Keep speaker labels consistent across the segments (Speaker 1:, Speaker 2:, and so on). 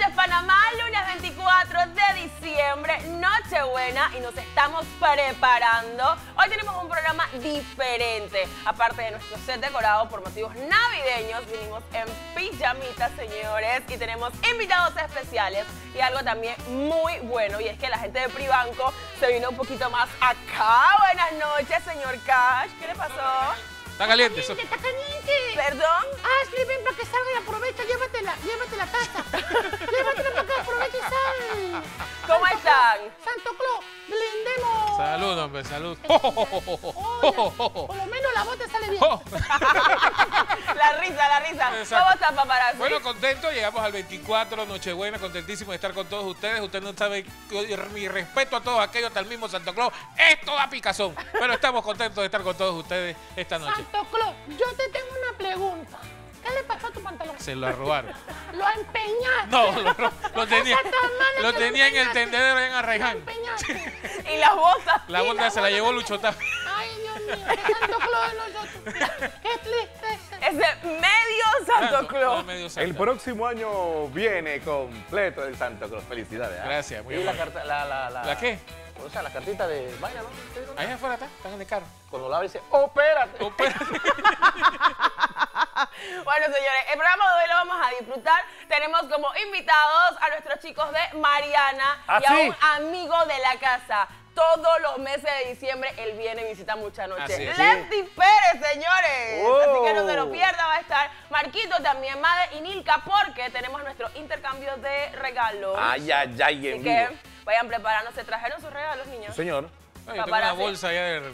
Speaker 1: noches, Panamá, lunes 24 de diciembre, Nochebuena, y nos estamos preparando. Hoy tenemos un programa diferente. Aparte de nuestro set decorado por motivos navideños, vinimos en pijamitas, señores, y tenemos invitados especiales y algo también muy bueno, y es que la gente de Pribanco se vino un poquito más acá. Buenas noches, señor Cash. ¿Qué le pasó?
Speaker 2: Está caliente eso.
Speaker 3: ¡Está caliente!
Speaker 1: ¿Perdón?
Speaker 3: Ashley, ven para que salga y aprovecha, llévatela, llévate la taza. llévatela para
Speaker 1: ¿Cómo están?
Speaker 3: Santo Claus, blindemos.
Speaker 2: Salud, hombre, salud.
Speaker 3: Oye, por lo menos la voz te sale bien.
Speaker 1: La risa, la risa.
Speaker 2: Exacto.
Speaker 1: ¿Cómo están, paparazzi?
Speaker 2: Bueno, contento, llegamos al 24, Nochebuena, contentísimo de estar con todos ustedes. Usted no sabe, mi respeto a todos aquellos, hasta el mismo Santo Claus, es toda picazón. Pero estamos contentos de estar con todos ustedes esta noche.
Speaker 3: Santo Claus, yo te tengo una pregunta. ¿Qué le pasó a tu pantalón?
Speaker 2: Se lo robaron.
Speaker 3: Lo empeñaste.
Speaker 2: No, lo, lo- lo tenía, lo tenía en el tendedero en
Speaker 3: Lo
Speaker 2: Arraiján.
Speaker 3: empeñaste.
Speaker 1: Y las botas.
Speaker 2: La
Speaker 3: la
Speaker 2: se la llevó
Speaker 3: sí.
Speaker 2: Luchotá.
Speaker 3: Ay, Dios mío, qué Santo Claus de nosotros. Qué tristeza.
Speaker 1: Es de medio Santo Claus.
Speaker 2: medio
Speaker 4: El próximo año viene completo el Santo Claus. Felicidades. ¿ah?
Speaker 2: Gracias, muy
Speaker 4: Y la carta, la, la, la,
Speaker 2: ¿La qué?
Speaker 4: O sea, la cartita de vaina, ¿no?
Speaker 2: Allá afuera está, están en el carro.
Speaker 4: Cuando la abre dice, opérate.
Speaker 2: Opera.
Speaker 1: Bueno, señores, el programa de hoy lo vamos a disfrutar. Tenemos como invitados a nuestros chicos de Mariana
Speaker 4: ¿Ah,
Speaker 1: y a
Speaker 4: sí?
Speaker 1: un amigo de la casa. Todos los meses de diciembre él viene y visita mucha noche.
Speaker 2: Así es.
Speaker 1: Lefty Pérez, señores.
Speaker 4: Oh.
Speaker 1: Así que no se lo pierda, va a estar Marquito también, Made y Nilka, porque tenemos nuestro intercambio de regalos.
Speaker 4: Ay, ay, ay,
Speaker 1: Así
Speaker 4: en
Speaker 1: que
Speaker 4: vivo.
Speaker 1: vayan preparándose. ¿Trajeron sus regalos, niños?
Speaker 4: Señor.
Speaker 2: No, yo tengo una bolsa allá de,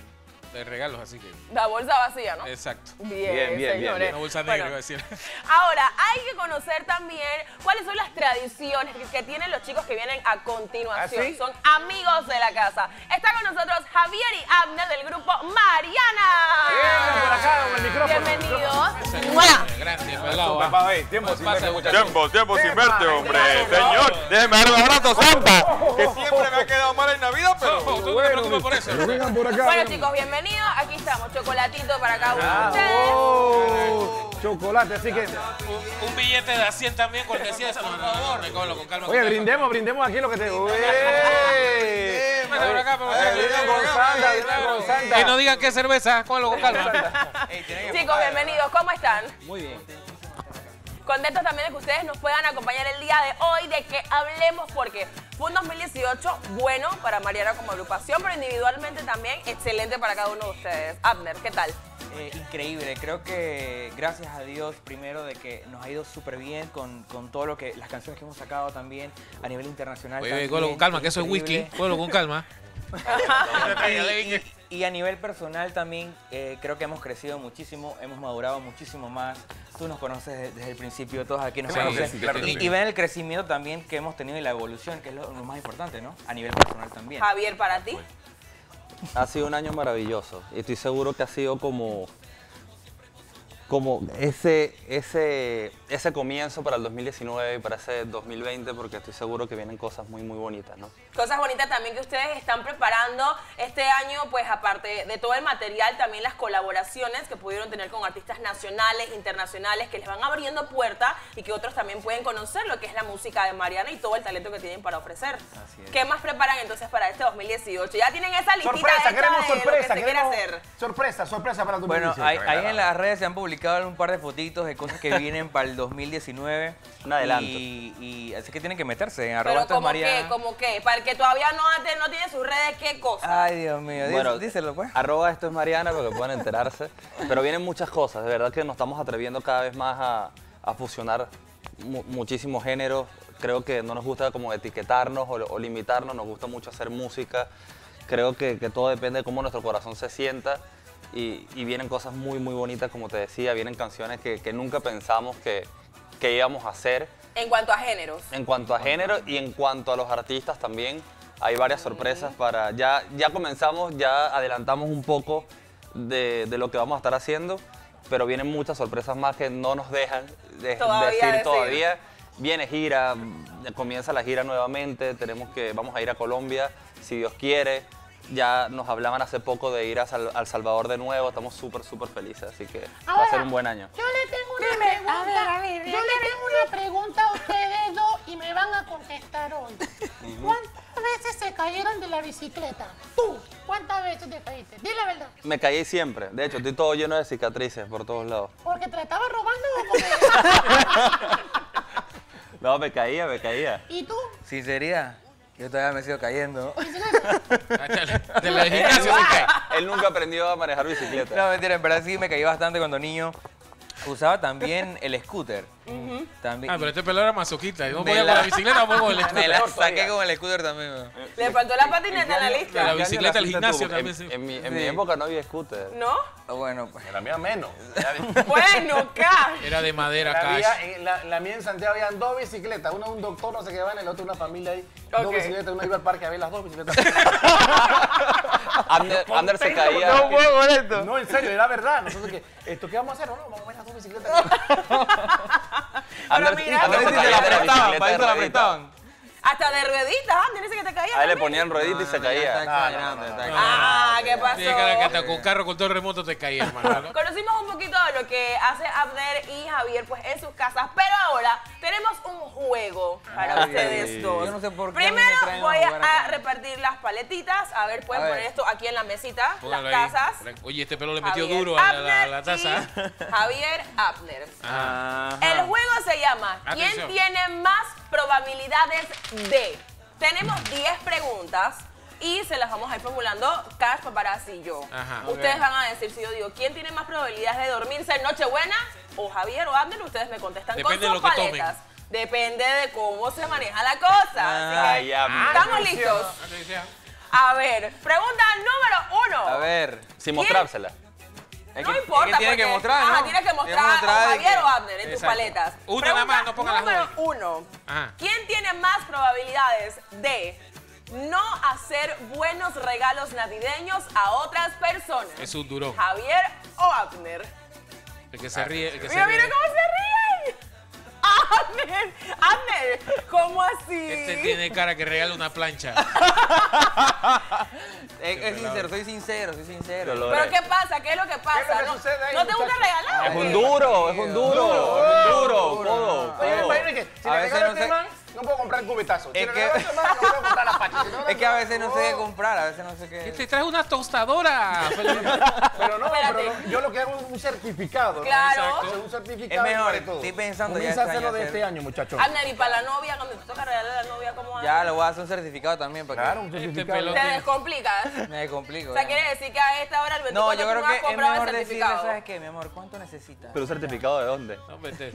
Speaker 2: de regalos, así que.
Speaker 1: La bolsa vacía, ¿no?
Speaker 2: Exacto.
Speaker 1: Bien,
Speaker 4: Bien, bien, bien,
Speaker 1: señores.
Speaker 4: bien.
Speaker 2: Una bolsa
Speaker 1: Bueno,
Speaker 2: negra, iba a decir.
Speaker 1: Ahora, hay que conocer también cuáles son las tradiciones que, tienen los chicos que vienen a continuación.
Speaker 4: ¿Ah, sí?
Speaker 1: Son amigos de la casa. Está con nosotros Javier y Abner del grupo Mariana.
Speaker 4: Bien, por acá, con el micrófono.
Speaker 1: Bienvenidos.
Speaker 2: Gracias, pelado.
Speaker 4: Papá,
Speaker 2: ah.
Speaker 4: ey, tiempo sin
Speaker 2: Pasa,
Speaker 4: verte.
Speaker 5: Tiempo, tiempo sin verte, hombre. Señor, déjeme dar un abrazo, Santa. Que siempre me ha quedado mal en Navidad,
Speaker 2: no,
Speaker 5: pero.
Speaker 2: tú no te preocupes por eso.
Speaker 1: Bueno, chicos, bienvenidos. Aquí estamos. Chocolatito para cada uno de
Speaker 4: Ah,
Speaker 1: ustedes.
Speaker 4: oh, chocolate, así que.
Speaker 2: Un, un billete de a 100 también, cortesía de esa. Me cobro con calma.
Speaker 4: Oye,
Speaker 2: con calma.
Speaker 4: brindemos, brindemos aquí lo que te.
Speaker 2: Por por. Que no digan qué cerveza, cógelo con calma.
Speaker 1: Chicos, bienvenidos. ¿Cómo están?
Speaker 6: Muy bien.
Speaker 1: Contentos también de que ustedes nos puedan acompañar el día de hoy, de que hablemos, porque fue un 2018 bueno para Mariana como agrupación, pero individualmente también excelente para cada uno de ustedes. Abner, ¿qué tal?
Speaker 6: Eh, increíble, creo que gracias a Dios primero de que nos ha ido súper bien con, con todo lo que, las canciones que hemos sacado también a nivel internacional.
Speaker 2: Oye, con calma, que eso es whisky. con calma.
Speaker 6: Y, y- y a nivel personal también eh, creo que hemos crecido muchísimo, hemos madurado muchísimo más. Tú nos conoces desde, desde el principio, todos aquí nos
Speaker 4: Claro
Speaker 6: conocen.
Speaker 4: sí, claro que
Speaker 6: y,
Speaker 4: sí.
Speaker 6: y ven el crecimiento también que hemos tenido y la evolución, que es lo, lo más importante, ¿no? A nivel personal también.
Speaker 1: Javier, para ti.
Speaker 7: Ha sido un año maravilloso y estoy seguro que ha sido como, como ese, ese, ese comienzo para el 2019 y para ese 2020 porque estoy seguro que vienen cosas muy muy bonitas, ¿no?
Speaker 1: Cosas bonitas también que ustedes están preparando este año, pues aparte de todo el material, también las colaboraciones que pudieron tener con artistas nacionales, internacionales, que les van abriendo puertas y que otros también pueden conocer lo que es la música de Mariana y todo el talento que tienen para ofrecer.
Speaker 6: Así es.
Speaker 1: ¿Qué más preparan entonces para este 2018? Ya tienen esa listita
Speaker 4: Sorpresa,
Speaker 1: hecha
Speaker 4: queremos
Speaker 1: de lo que
Speaker 4: sorpresa,
Speaker 1: se
Speaker 4: queremos
Speaker 1: hacer.
Speaker 4: sorpresa, sorpresa para tu
Speaker 6: Bueno, ahí en las redes se han publicado un par de fotitos de cosas que vienen para el 2019.
Speaker 7: Un adelanto.
Speaker 6: Y, y así que tienen que meterse en
Speaker 1: Pero
Speaker 6: arroba esto es
Speaker 1: como que,
Speaker 6: Mariana.
Speaker 1: como que, para el que todavía no, tiene sus redes, ¿qué cosa?
Speaker 6: Ay, Dios mío,
Speaker 7: Bueno,
Speaker 6: díselo pues.
Speaker 7: Arroba esto es Mariana para que puedan enterarse. Pero vienen muchas cosas, de verdad que nos estamos atreviendo cada vez más a, a fusionar mu- muchísimos géneros. Creo que no nos gusta como etiquetarnos o, o limitarnos, nos gusta mucho hacer música. Creo que, que todo depende de cómo nuestro corazón se sienta. Y, y vienen cosas muy, muy bonitas, como te decía, vienen canciones que, que nunca pensamos que, que íbamos a hacer.
Speaker 1: En cuanto a géneros.
Speaker 7: En cuanto a género y en cuanto a los artistas también, hay varias sorpresas para... Ya, ya comenzamos, ya adelantamos un poco de, de lo que vamos a estar haciendo, pero vienen muchas sorpresas más que no nos dejan de-
Speaker 1: Todavía
Speaker 7: decir
Speaker 1: decir.
Speaker 7: todavía. Viene gira, comienza la gira nuevamente, tenemos que, vamos a ir a Colombia, si Dios quiere. Ya nos hablaban hace poco de ir a Sal- al Salvador de nuevo, estamos súper, súper felices, así que va a ser un buen año.
Speaker 3: Yo le tengo una pregunta.
Speaker 8: a ver, a ver,
Speaker 3: yo le tengo una pregunta a ustedes dos y me van a contestar hoy. ¿Cuántas veces se cayeron de la bicicleta? Tú, ¿cuántas veces te caíste? Dile la verdad.
Speaker 7: Me caí siempre. De hecho, estoy todo lleno de cicatrices por todos lados.
Speaker 3: Porque te la estabas robando o porque...
Speaker 7: No, me caía, me caía.
Speaker 3: ¿Y tú?
Speaker 6: Sinceridad, yo todavía me sigo cayendo.
Speaker 2: De la gimnasio se cae.
Speaker 7: Él nunca aprendió a manejar bicicleta.
Speaker 6: No, mentira, en verdad sí me caí bastante cuando niño. Usaba también el scooter. También.
Speaker 2: Ah, pero este pelo era masoquista. No
Speaker 6: Me
Speaker 2: podía
Speaker 6: la-
Speaker 2: con la bicicleta, podía con el
Speaker 6: me
Speaker 2: scooter.
Speaker 6: la saqué con el scooter también.
Speaker 1: Le faltó la patineta en la
Speaker 2: La
Speaker 1: lista.
Speaker 2: bicicleta al
Speaker 7: ¿Qué año
Speaker 2: gimnasio también.
Speaker 7: En,
Speaker 2: sí.
Speaker 7: en mi, en mi época no había scooter.
Speaker 1: ¿No?
Speaker 6: Ah, Bueno, pues.
Speaker 4: En la mía menos.
Speaker 1: Bueno, acá.
Speaker 2: Era de madera,
Speaker 4: La,
Speaker 2: cash.
Speaker 4: mía, la, la mía en Santiago habían dos bicicletas, una un doctor, no sé qué van, el otro una familia ahí. Dos
Speaker 1: Ok.
Speaker 4: bicicletas, uno iba al parque a ver las dos bicicletas.
Speaker 7: Ander, Ander se caía.
Speaker 6: puedo con esto.
Speaker 4: no, en serio, era verdad. Nosotros que, ¿esto qué vamos a hacer? No, no, vamos a ver las dos bicicletas.
Speaker 7: Ander,
Speaker 1: mira,
Speaker 7: Ander se caía
Speaker 6: la
Speaker 7: de la
Speaker 6: prestaban,
Speaker 7: bicicleta
Speaker 6: para eso la prestaban.
Speaker 1: Hasta de rueditas, Ander dice que te caías.
Speaker 7: A él le ponían ruedita y se caía.
Speaker 1: Ah, ¿qué
Speaker 2: cara que
Speaker 1: pasó?
Speaker 2: hasta con carro con todo remoto te caía, hermano. ¿no?
Speaker 1: Conocimos un poquito de lo que hace Abner y Javier pues en sus casas, pero ahora tenemos un juego para
Speaker 6: Ay,
Speaker 1: ustedes dos.
Speaker 6: yo no sé por qué
Speaker 1: Primero voy a, repartir las paletitas. A ver, pueden
Speaker 6: A ver.
Speaker 1: poner esto aquí en la mesita,
Speaker 2: Póngalo
Speaker 1: las
Speaker 2: ahí.
Speaker 1: tazas.
Speaker 2: Oye, este pelo le metió
Speaker 1: Javier
Speaker 2: duro a la, taza.
Speaker 1: y Javier Abner.
Speaker 2: Ajá.
Speaker 1: El juego se llama
Speaker 2: Atención.
Speaker 1: ¿Quién tiene más probabilidades de? Tenemos 10 preguntas y se las vamos a ir formulando Cash, Paparazzi y yo.
Speaker 2: Ajá.
Speaker 1: Ustedes van a decir si yo digo quién tiene más probabilidades de dormirse en Nochebuena o Javier o Abner. Ustedes me contestan
Speaker 2: Depende de
Speaker 1: con sus
Speaker 2: lo que tomen.
Speaker 1: paletas. Depende de cómo se maneja la cosa. Así
Speaker 7: Ay,
Speaker 1: que,
Speaker 7: Abner.
Speaker 1: ¿Estamos listos?
Speaker 2: Atención.
Speaker 1: A ver, pregunta número uno.
Speaker 6: A ver.
Speaker 7: Sin mostrársela.
Speaker 6: Es
Speaker 1: no
Speaker 6: que-
Speaker 1: importa.
Speaker 6: es que tiene que mostrar, ¿no?
Speaker 1: Ajá, tienes que mostrar,
Speaker 6: de
Speaker 1: Javier
Speaker 6: que-
Speaker 1: o Abner en tus paletas.
Speaker 2: Una
Speaker 1: Pregunta
Speaker 2: nada más, no pongan
Speaker 1: número uno.
Speaker 2: Ajá.
Speaker 1: ¿Quién tiene más probabilidades de no hacer buenos regalos navideños a otras personas?
Speaker 2: Es un duro.
Speaker 1: ¿Javier o Abner?
Speaker 2: El que se ríe. El que
Speaker 1: Mira,
Speaker 2: se
Speaker 1: mira
Speaker 2: ríe.
Speaker 1: cómo se ríen. Abner, Abner, ¿cómo así?
Speaker 2: Este tiene cara que regala una plancha.
Speaker 6: Es, es sincero, soy sincero, soy sincero.
Speaker 1: ¿Pero qué pasa? ¿Qué es lo que pasa?
Speaker 4: ¿Qué es lo que
Speaker 1: ¿No,
Speaker 4: sucede ahí,
Speaker 1: ¿no te gusta regalar?
Speaker 7: Es un duro, es un duro, es un duro, codo,
Speaker 4: Oye,
Speaker 7: codo.
Speaker 4: imagínate que si
Speaker 6: A
Speaker 4: le regalo
Speaker 6: no
Speaker 4: a este
Speaker 6: sé-
Speaker 4: man, no puedo comprar el cubetazo. Si
Speaker 6: Es
Speaker 4: le regalo a este man, no puedo comprar la
Speaker 6: Es que a veces no sé qué
Speaker 4: no.
Speaker 6: comprar, a veces no sé
Speaker 2: ¿Qué te traes una tostadora?
Speaker 4: Pero no, pero no, yo lo que hago es un certificado. ¿no?
Speaker 1: Claro.
Speaker 4: Exacto. Un certificado
Speaker 6: Es mejor,
Speaker 4: de todo.
Speaker 6: estoy pensando ya
Speaker 4: Comienza a
Speaker 6: este
Speaker 4: de
Speaker 6: hacer-
Speaker 4: este año, muchachos.
Speaker 1: Abner, y para la novia, cuando te toca regalar a la novia, ¿cómo
Speaker 6: Ya lo voy a hacer un certificado también para
Speaker 4: Claro, un
Speaker 2: Este
Speaker 4: certificado.
Speaker 1: Te descomplicas.
Speaker 6: me complico.
Speaker 1: O sea, quiere decir que a esta hora el 24
Speaker 6: No, yo creo
Speaker 1: no has
Speaker 6: que es mejor decirle,
Speaker 1: certificado.
Speaker 6: ¿sabes qué, mi amor? ¿Cuánto necesitas?
Speaker 7: ¿Pero un certificado de dónde?
Speaker 2: No, vete.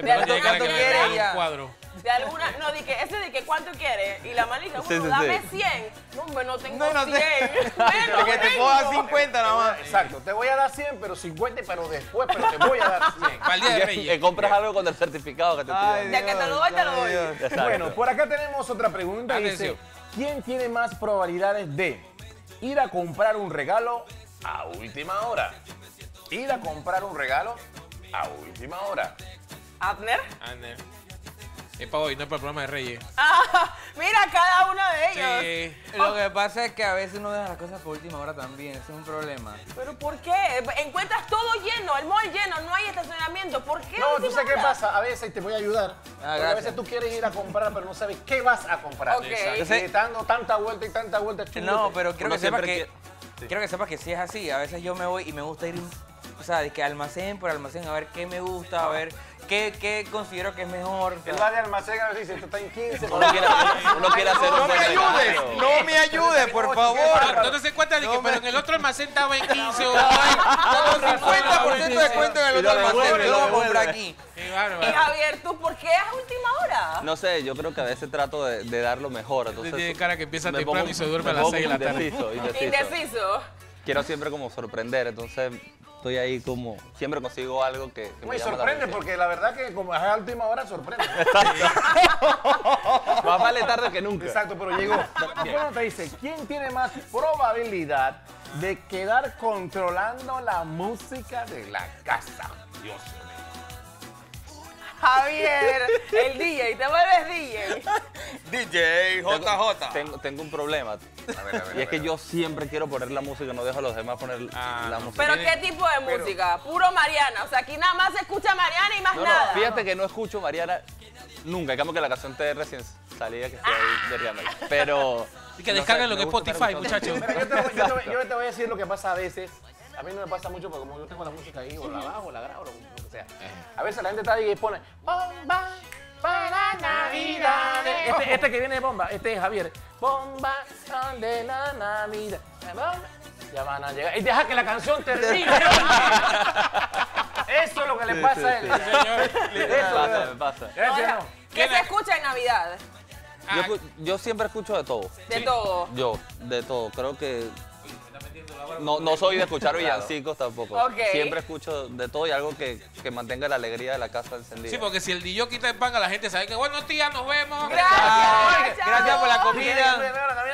Speaker 1: Que
Speaker 2: le regala
Speaker 6: quieres ya.
Speaker 2: un cuadro.
Speaker 1: De alguna, no, di que ese de que cuánto quieres. Y la malita,
Speaker 7: Sí,
Speaker 1: bueno,
Speaker 7: sí,
Speaker 1: dame
Speaker 7: sí.
Speaker 1: 100. No, hombre, no tengo
Speaker 6: No, no
Speaker 1: 100.
Speaker 6: sé.
Speaker 1: bueno,
Speaker 6: Porque te puedo dar 50 nada más.
Speaker 4: Exacto, te voy a dar 100, pero 50, pero después, pero te voy a dar 100.
Speaker 2: Para el día de
Speaker 7: Que
Speaker 2: Reyes.
Speaker 7: compras algo con el certificado que te piden.
Speaker 1: De que te lo doy, te lo doy.
Speaker 7: Exacto.
Speaker 4: Bueno, por acá tenemos otra pregunta. Dice. ¿quién tiene más probabilidades de ir a comprar un regalo a última hora? Ir a comprar un regalo a última hora.
Speaker 1: Abner.
Speaker 2: Ander. Es para hoy, no es para el programa de Reyes.
Speaker 1: Ah, mira cada uno de ellos.
Speaker 2: Sí.
Speaker 6: Lo que pasa es que a veces uno deja las cosas por última hora también, ese es un problema.
Speaker 1: ¿Pero por qué? Encuentras todo lleno, el mall lleno, no hay estacionamiento. ¿Por qué?
Speaker 4: No, tú sabes qué pasa. A veces te voy a ayudar. porque a veces tú quieres ir a comprar, pero no sabes qué vas a comprar.
Speaker 1: Ok.
Speaker 4: Y te dando tanta vuelta y tanta vuelta.
Speaker 6: No, pero quiero que sepas que, quiero que sepas que sí es así. A veces yo me voy y me gusta ir, o sea, de que almacén por almacén a ver qué me gusta, a ver qué, qué considero que es mejor.
Speaker 4: Él va de almacén a ver si dice, esto está en 15.
Speaker 7: Uno quiere, uno quiere hacer un
Speaker 6: No me ayudes, no me ayudes, por favor.
Speaker 2: No te se cuenta de que,
Speaker 6: No me-
Speaker 2: pero en el otro almacén estaba en 15 o
Speaker 6: Tengo 50% de descuento en el otro almacén, yo
Speaker 7: lo
Speaker 6: voy a comprar
Speaker 7: devuelve.
Speaker 6: aquí.
Speaker 1: Y. Javier, ¿tú por qué a última hora?
Speaker 7: No sé, yo creo que a veces trato de, de dar lo mejor. Entonces,
Speaker 2: Tiene cara que empieza temprano y se duerme a las
Speaker 7: pongo
Speaker 2: 6 de la tarde.
Speaker 7: Indeciso, indeciso.
Speaker 1: Indeciso.
Speaker 7: Quiero siempre como sorprender, entonces estoy ahí como, siempre consigo algo que, que
Speaker 4: Me
Speaker 7: llama la
Speaker 4: sorprende porque la verdad que como es a última hora sorprende.
Speaker 7: Más vale tarde que nunca.
Speaker 4: Exacto, pero llegó. Bueno, te dice, ¿quién tiene más probabilidad de quedar controlando la música de la casa? Dios.
Speaker 1: Javier, el DJ, te vuelves DJ.
Speaker 5: DJ JJ.
Speaker 7: Tengo, tengo un problema.
Speaker 4: A ver, a ver,
Speaker 7: Y
Speaker 4: a
Speaker 7: es que yo siempre quiero poner la música, no dejo a los demás poner
Speaker 2: Ah,
Speaker 7: la
Speaker 2: no.
Speaker 7: música.
Speaker 1: Pero ¿qué tipo de música? Puro Mariana. O sea, aquí nada más se escucha Mariana y más
Speaker 7: No, no,
Speaker 1: nada.
Speaker 7: fíjate que no escucho Mariana nunca. Digamos que la canción te recién salida que estoy ahí derriándola. Pero.
Speaker 2: Y que
Speaker 7: no sé,
Speaker 2: descarguen lo
Speaker 7: me
Speaker 2: que es Spotify, muchachos.
Speaker 4: Mira, yo te, voy, yo, te voy, yo te voy a decir lo que pasa a veces. A mí no me pasa mucho porque como yo tengo la música ahí, o la bajo, o la grabo, lo lo que sea. A veces la gente está ahí y pone bomba para Navidad. Este, este que viene de bomba, este es Javier. Bomba son de la Navidad. Bomba, Ya van a llegar. Y deja que la canción termine. Eso es lo que le pasa a él.
Speaker 7: Me
Speaker 4: Eso,
Speaker 7: pasa, me pasa.
Speaker 4: ¿Eh, sí
Speaker 1: Ahora? ¿Qué se escucha en Navidad?
Speaker 7: Yo siempre escucho de todo.
Speaker 1: De todo.
Speaker 7: Yo, de todo. Creo que. No, no soy de escuchar villancicos tampoco. Siempre escucho de todo y algo que, que mantenga la alegría de la casa encendida.
Speaker 2: Sí, porque si el DJ quita el pan a la gente sabe que buenos días, nos vemos.
Speaker 1: Gracias.
Speaker 6: Ay, gracias por la
Speaker 4: Y
Speaker 6: comida.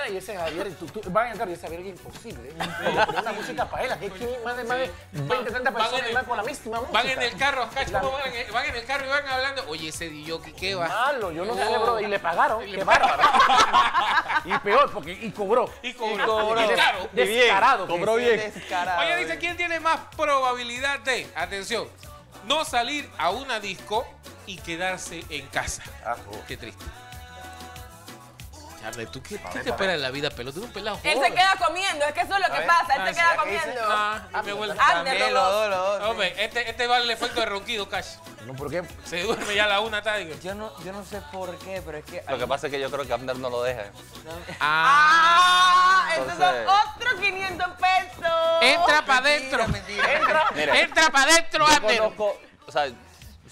Speaker 4: Y ese Javier, tú, tú, van a entrar y ese Javier es imposible. ¿eh? Una música para él, aquí hay más de, más de 20, 30
Speaker 2: Van en
Speaker 4: personas
Speaker 2: el-
Speaker 4: van con la misma música.
Speaker 2: Van en el carro, cacho, ¿cómo van, en- van en el carro y van hablando. Oye, ese DJ, ¿qué va?
Speaker 4: Malo, yo no sé, bro, y le pagaron, qué bárbaro. y peor, porque y cobró.
Speaker 2: Y cobró.
Speaker 6: Y cobró.
Speaker 2: Y caro.
Speaker 4: Descarado. Que
Speaker 7: Cobró
Speaker 4: es.
Speaker 7: bien.
Speaker 6: Descarado.
Speaker 2: Oye, dice, ¿quién tiene más probabilidad de, atención, no salir a una disco y quedarse en casa?
Speaker 4: Ah, oh.
Speaker 2: Qué triste. ¿Tú qué, qué te esperas en la vida, pelo? Tú eres un pelado
Speaker 1: Él se queda comiendo, es que eso es lo que
Speaker 4: ver,
Speaker 1: pasa, él
Speaker 2: ah,
Speaker 1: se
Speaker 2: sí,
Speaker 1: queda comiendo.
Speaker 2: Ah, y
Speaker 1: los.
Speaker 2: Hombre, este, este vale el efecto de ronquido, Cash.
Speaker 4: No, ¿por qué?
Speaker 2: Se duerme ya a la una tarde.
Speaker 6: Yo no, yo no sé por qué, pero es que.
Speaker 7: Lo que pasa es que yo creo que Abner no lo deja.
Speaker 1: Ah, estos son
Speaker 7: Entonces-
Speaker 1: otros 500 pesos.
Speaker 2: Entra para adentro.
Speaker 4: Entra.
Speaker 2: Entra para adentro,
Speaker 7: yo
Speaker 2: Abner.
Speaker 7: conozco, o sea,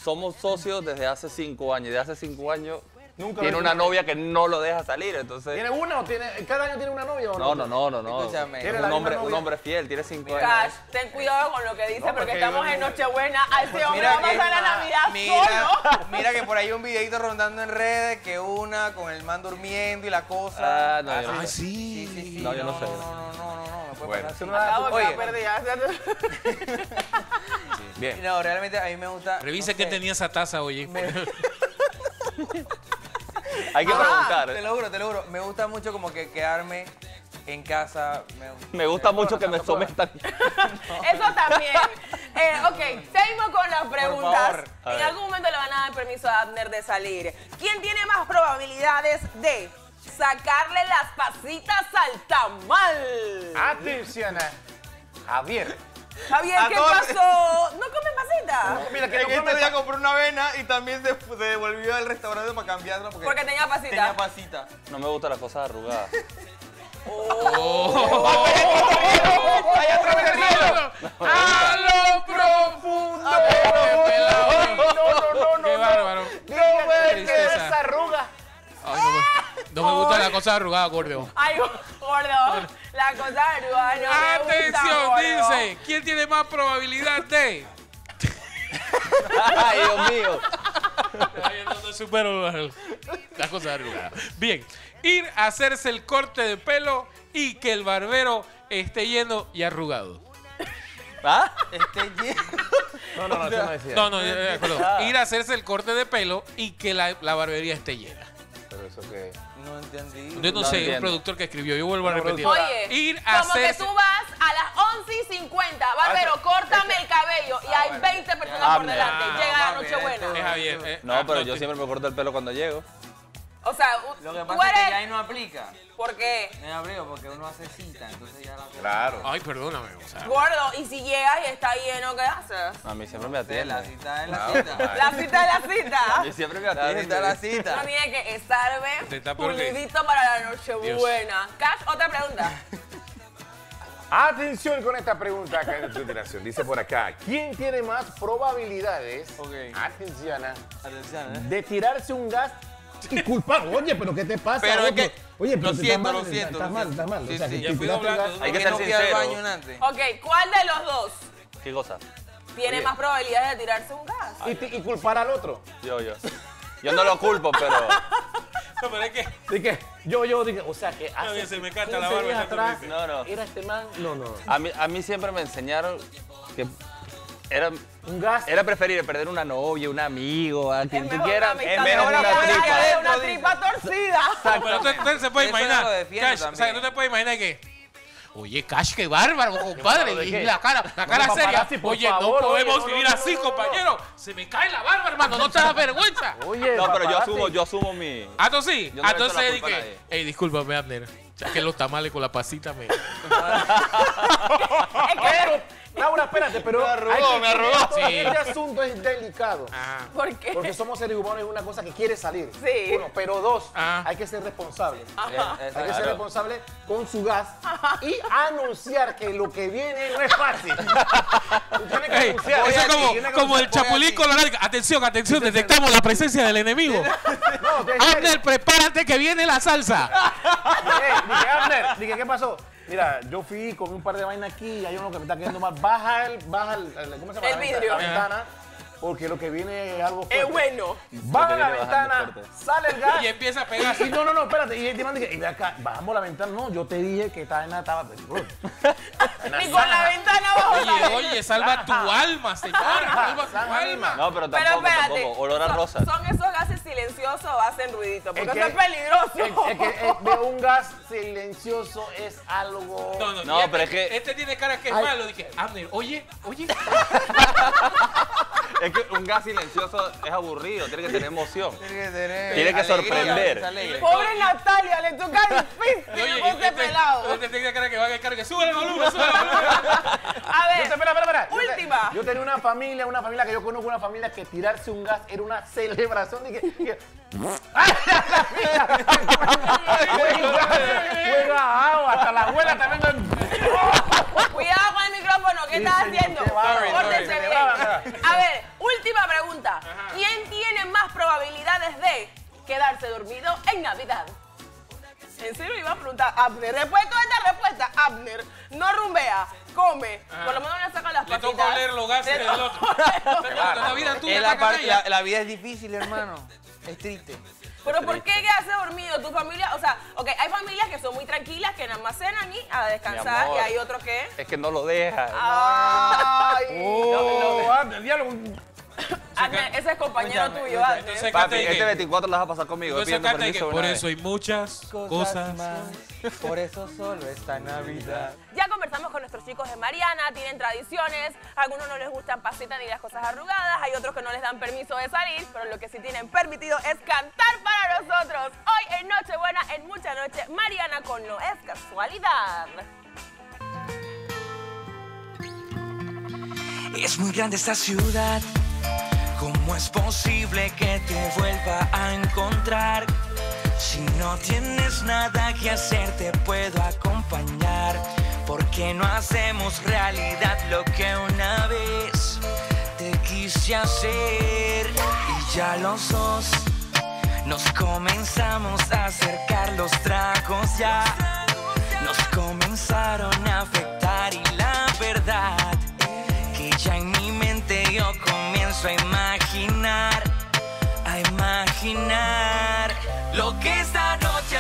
Speaker 7: somos socios desde hace cinco años. Y de hace cinco años
Speaker 4: Nunca
Speaker 7: tiene una novia que no lo deja salir. Entonces,
Speaker 4: ¿Tiene una o tiene, cada año tiene una novia o
Speaker 7: no,
Speaker 4: no?
Speaker 7: no, no, no, no.
Speaker 6: Escúchame.
Speaker 7: Es
Speaker 4: ¿Tiene
Speaker 7: un hombre, un hombre fiel, tiene cinco
Speaker 1: Cash,
Speaker 7: años.
Speaker 1: ten cuidado con lo que dice
Speaker 4: No,
Speaker 1: porque
Speaker 4: porque
Speaker 1: estamos en Nochebuena. A ese hombre
Speaker 6: Mira
Speaker 1: vamos
Speaker 6: que-
Speaker 1: a la Navidad
Speaker 6: Mira,
Speaker 1: solo.
Speaker 6: mira que por ahí un videito rondando en redes que una con el man durmiendo y la cosa.
Speaker 7: Ah, no, yo no sé.
Speaker 2: sí.
Speaker 6: Sí, sí,
Speaker 7: No, yo no sé.
Speaker 6: No, no, no, no, no, me puede
Speaker 4: Bueno,
Speaker 6: pasar.
Speaker 1: Acabo de quedar perdida.
Speaker 4: Bien.
Speaker 6: No, realmente a mí me gusta.
Speaker 2: Qué
Speaker 6: sé,
Speaker 2: tenía esa taza, oye.
Speaker 7: Hay que
Speaker 1: Ah,
Speaker 7: preguntar.
Speaker 6: Te lo juro, te lo juro. Me gusta mucho como que quedarme en casa. Me,
Speaker 7: Me gusta mucho que me sometan.
Speaker 1: Eso también. Eh, ok, seguimos con las preguntas. En algún momento le van a dar permiso a Abner de salir. ¿Quién tiene más probabilidades de sacarle las pasitas al tamal?
Speaker 4: Atención. Javier.
Speaker 1: Javier,
Speaker 6: A
Speaker 1: ¿qué
Speaker 6: todos-
Speaker 1: pasó? ¿No come pasita?
Speaker 4: Mira que
Speaker 5: En
Speaker 4: no
Speaker 5: este
Speaker 4: come
Speaker 5: día compré una avena y también se, se devolvió al restaurante para cambiarla porque,
Speaker 1: Porque tenía pasita.
Speaker 5: tenía pasita.
Speaker 7: No me gustan las cosas arrugadas.
Speaker 2: ¡A lo profundo! ¡Qué pelado!
Speaker 4: No, no, no, no.
Speaker 2: ¡Qué bárbaro!
Speaker 4: No me quedes arruga.
Speaker 2: No, me, no me gusta la cosa arrugada, gordo.
Speaker 1: Ay, gordo. La cosa arrugada no me gusta,
Speaker 2: Atención,
Speaker 1: gordo.
Speaker 2: dice, ¿quién tiene más probabilidad de?
Speaker 7: Ay, Dios mío.
Speaker 2: Ay, no, no supero la- las cosas arrugadas. Bien, ir a hacerse el corte de pelo y que el barbero esté lleno y arrugado.
Speaker 7: ¿Ah?
Speaker 6: Esté lleno.
Speaker 4: No, no, no, eso no decía.
Speaker 2: No, no, perdón. Ir a hacerse el corte de pelo y que la, la barbería esté llena.
Speaker 4: Pero eso que.
Speaker 6: No entendí.
Speaker 2: Yo no,
Speaker 7: No
Speaker 2: sé, un
Speaker 7: entiendo.
Speaker 2: productor que escribió, yo vuelvo a repetir.
Speaker 1: Oye,
Speaker 2: ir a
Speaker 1: como que tú vas a las 11 y 50, barbero, córtame el cabello y hay 20 personas por
Speaker 7: Abner.
Speaker 1: delante.
Speaker 2: Ah,
Speaker 1: Llega la
Speaker 6: papi,
Speaker 1: Nochebuena.
Speaker 2: Es Javier. eh,
Speaker 7: No,
Speaker 2: ah,
Speaker 7: pero yo siempre me corto el pelo cuando llego.
Speaker 1: O sea,
Speaker 6: Lo que pasa es que ya ahí no aplica.
Speaker 1: ¿Por qué?
Speaker 6: En abril, porque uno hace cita, entonces ya la
Speaker 4: Claro.
Speaker 2: Ay, perdóname. O sea,
Speaker 1: Gordo, y si llegas y está lleno, ¿qué haces?
Speaker 7: A mí siempre me
Speaker 6: Sí, la cita es la
Speaker 4: Claro.
Speaker 6: cita.
Speaker 1: La cita es la
Speaker 7: A
Speaker 1: cita.
Speaker 7: mí siempre me
Speaker 6: La
Speaker 7: atienden.
Speaker 6: cita es la
Speaker 1: No
Speaker 6: cita.
Speaker 1: tiene que estarme pulidito para la Nochebuena. Cash, otra pregunta.
Speaker 4: Atención con esta pregunta acá en continuación. Dice por acá, ¿quién tiene más probabilidades,
Speaker 6: Ok.
Speaker 4: atención,
Speaker 6: Atención, ¿eh?
Speaker 4: de tirarse un gas y culpar? Oye, pero ¿qué te pasa?
Speaker 5: Pero es
Speaker 4: Oye,
Speaker 5: que-
Speaker 4: Oye, pero
Speaker 5: lo siento,
Speaker 4: estás
Speaker 5: lo
Speaker 4: mal,
Speaker 5: siento,
Speaker 4: Estás mal, estás mal.
Speaker 6: Sí,
Speaker 4: o sea,
Speaker 6: sí.
Speaker 4: que
Speaker 2: fui doblando,
Speaker 7: Hay que
Speaker 6: Que
Speaker 7: ser
Speaker 6: no fui al
Speaker 7: sincero.
Speaker 6: baño antes.
Speaker 1: Ok, ¿cuál de los dos
Speaker 7: ¿Qué cosa?
Speaker 1: tiene más probabilidades de tirarse un gas?
Speaker 4: y, culpar al otro.
Speaker 7: Yo, yo. Yo no lo culpo, pero.
Speaker 2: No, pero es que...
Speaker 4: ¿De qué? Yo, yo, dije, o sea, que hace
Speaker 2: ya se me canta la
Speaker 4: 15
Speaker 2: barba
Speaker 4: atrás.
Speaker 7: No, no.
Speaker 4: era este man. No, no.
Speaker 7: A mí, a mí siempre me enseñaron que Era,
Speaker 4: Un
Speaker 7: era preferible perder una novia, un amigo, a quien tú quieras. Es mejor una tripa.
Speaker 1: de una tripa torcida.
Speaker 2: Pero tú, tú se puede imaginar. o sea, tú te puedes imaginar que. Oye, Cash, qué bárbaro, compadre.
Speaker 4: ¿de
Speaker 2: Y la cara, la cara
Speaker 4: No,
Speaker 2: seria. Oye,
Speaker 4: favor,
Speaker 2: no podemos
Speaker 4: no,
Speaker 2: vivir
Speaker 4: no,
Speaker 2: así,
Speaker 4: no, no, no.
Speaker 2: compañero. Se me cae la barba, hermano. No te das vergüenza.
Speaker 4: Oye,
Speaker 7: No, pero yo asumo, yo asumo mi.
Speaker 2: Ah, tú sí.
Speaker 7: Yo no
Speaker 2: Ah, entonces dije,
Speaker 7: nadie.
Speaker 2: ey, discúlpame, Abner. Ya que los tamales con la pasita me.
Speaker 4: Laura, espérate, pero.
Speaker 7: Me arrugó, me arrugó.
Speaker 4: Este,
Speaker 2: Sí.
Speaker 4: este asunto es delicado.
Speaker 2: Ah.
Speaker 1: ¿Por qué?
Speaker 4: Porque somos seres humanos es una cosa que quiere salir.
Speaker 1: Sí.
Speaker 4: Uno, pero dos,
Speaker 2: Ah.
Speaker 4: hay que ser responsables.
Speaker 6: Eh,
Speaker 4: Hay que ser
Speaker 6: exacto.
Speaker 4: responsable con su gas y anunciar que lo que viene no es fácil. Tú tienes que
Speaker 2: Ey,
Speaker 4: anunciar.
Speaker 2: eso como,
Speaker 4: tienes
Speaker 2: el chapulín
Speaker 4: aquí.
Speaker 2: colorado. Atención, atención, detectamos la presencia del enemigo.
Speaker 4: No.
Speaker 2: Abner, prepárate que viene la salsa.
Speaker 4: Dije, dije, Abner, dije, ¿qué pasó? Mira, yo fui, comí un par de vainas aquí y hay uno que me está quedando mal. Baja el, baja el, ¿cómo se llama?
Speaker 1: El vidrio.
Speaker 4: La ventana, porque lo que viene es algo fuerte.
Speaker 1: Es bueno.
Speaker 4: Baja la ventana, sale el gas.
Speaker 2: Y empieza a pegar.
Speaker 4: Y no, no, no, espérate. Y el man dije, y ve acá, bajamos la ventana. No, yo te dije que esta vaina estaba peligrosa.
Speaker 1: Ni con la ventana abajo.
Speaker 2: Oye, oye, salva tu alma, señora. Salva tu alma.
Speaker 7: No, pero
Speaker 1: Pero
Speaker 7: tampoco,
Speaker 1: espérate,
Speaker 7: tampoco. Olor a rosa.
Speaker 1: ¿Son esos gases silenciosos o hacen ruidito? Porque
Speaker 4: Es
Speaker 1: eso es peligroso.
Speaker 4: Es, que eh, veo un gas silencioso, es algo.
Speaker 2: No, no,
Speaker 7: No, pero
Speaker 2: este,
Speaker 7: es que-
Speaker 2: Este tiene cara que es
Speaker 4: Ay.
Speaker 2: malo. Dije, Abner, oye, oye.
Speaker 7: Es que un gas silencioso es aburrido, tiene que tener emoción.
Speaker 6: Tiene que tener
Speaker 7: Tiene que
Speaker 6: alegría,
Speaker 7: sorprender.
Speaker 1: Pobre Natalia, le toca difícil.
Speaker 2: Oye,
Speaker 1: ponte
Speaker 2: este-
Speaker 1: pelado.
Speaker 2: Este tiene cara que va a caer que sube el volumen, sube el volumen.
Speaker 1: A
Speaker 4: Yo
Speaker 1: ver,
Speaker 4: espera, espera, espera.
Speaker 1: Última.
Speaker 4: Yo, tenía una familia, una familia que yo conozco, una familia que tirarse un gas era una celebración. Dije, Juega agua, hasta la abuela también.
Speaker 1: cuidado con el micrófono. ¿Qué
Speaker 4: Sí,
Speaker 1: estás haciendo?
Speaker 4: Sorry,
Speaker 1: bien. A ver, última pregunta. ¿Quién tiene más probabilidades de quedarse dormido en Navidad? En serio le iba a preguntar a Abner. Después de toda esta respuesta, Abner no rumbea, come, por lo menos le saca las
Speaker 2: Le
Speaker 1: papitas.
Speaker 2: toca oler los gases
Speaker 1: Le
Speaker 2: del otro. la vida
Speaker 6: es difícil, hermano. Es triste.
Speaker 1: Pero ¿por qué quedarse dormido? Tu familia, o sea, ok, hay familias que son muy tranquilas, que nada más cenan y a descansar,
Speaker 7: amor.
Speaker 1: y hay otros que...
Speaker 7: Es que no lo deja.
Speaker 1: Ay,
Speaker 4: Oh, anda, el diálogo.
Speaker 1: Abner, ese es compañero
Speaker 6: Escúchame,
Speaker 1: tuyo,
Speaker 6: escúchame.
Speaker 2: Entonces,
Speaker 7: Papi, este
Speaker 2: que-
Speaker 7: 24 lo vas a pasar conmigo.
Speaker 2: entonces
Speaker 7: pidiendo
Speaker 2: canta y que
Speaker 7: permiso
Speaker 2: por
Speaker 7: una
Speaker 2: eso
Speaker 7: vez.
Speaker 2: hay muchas cosas.
Speaker 6: más. Por eso solo esta Navidad.
Speaker 1: Ya conversamos con nuestros chicos de Mariana, tienen tradiciones, a algunos no les gustan pasitas ni las cosas arrugadas, hay otros que no les dan permiso de salir, pero lo que sí tienen permitido es cantar para nosotros. Hoy en Nochebuena, en Mucha Noche, Mariana con No es Casualidad.
Speaker 8: Es muy grande esta ciudad. ¿Cómo es posible que te vuelva a encontrar? Si no tienes nada que hacer, te puedo acompañar. ¿Por qué no hacemos realidad lo que una vez te quise hacer? Y ya los dos nos comenzamos a acercar los tragos ya. Nos comenzaron a afectar y la verdad a imaginar, a imaginar lo que esta noche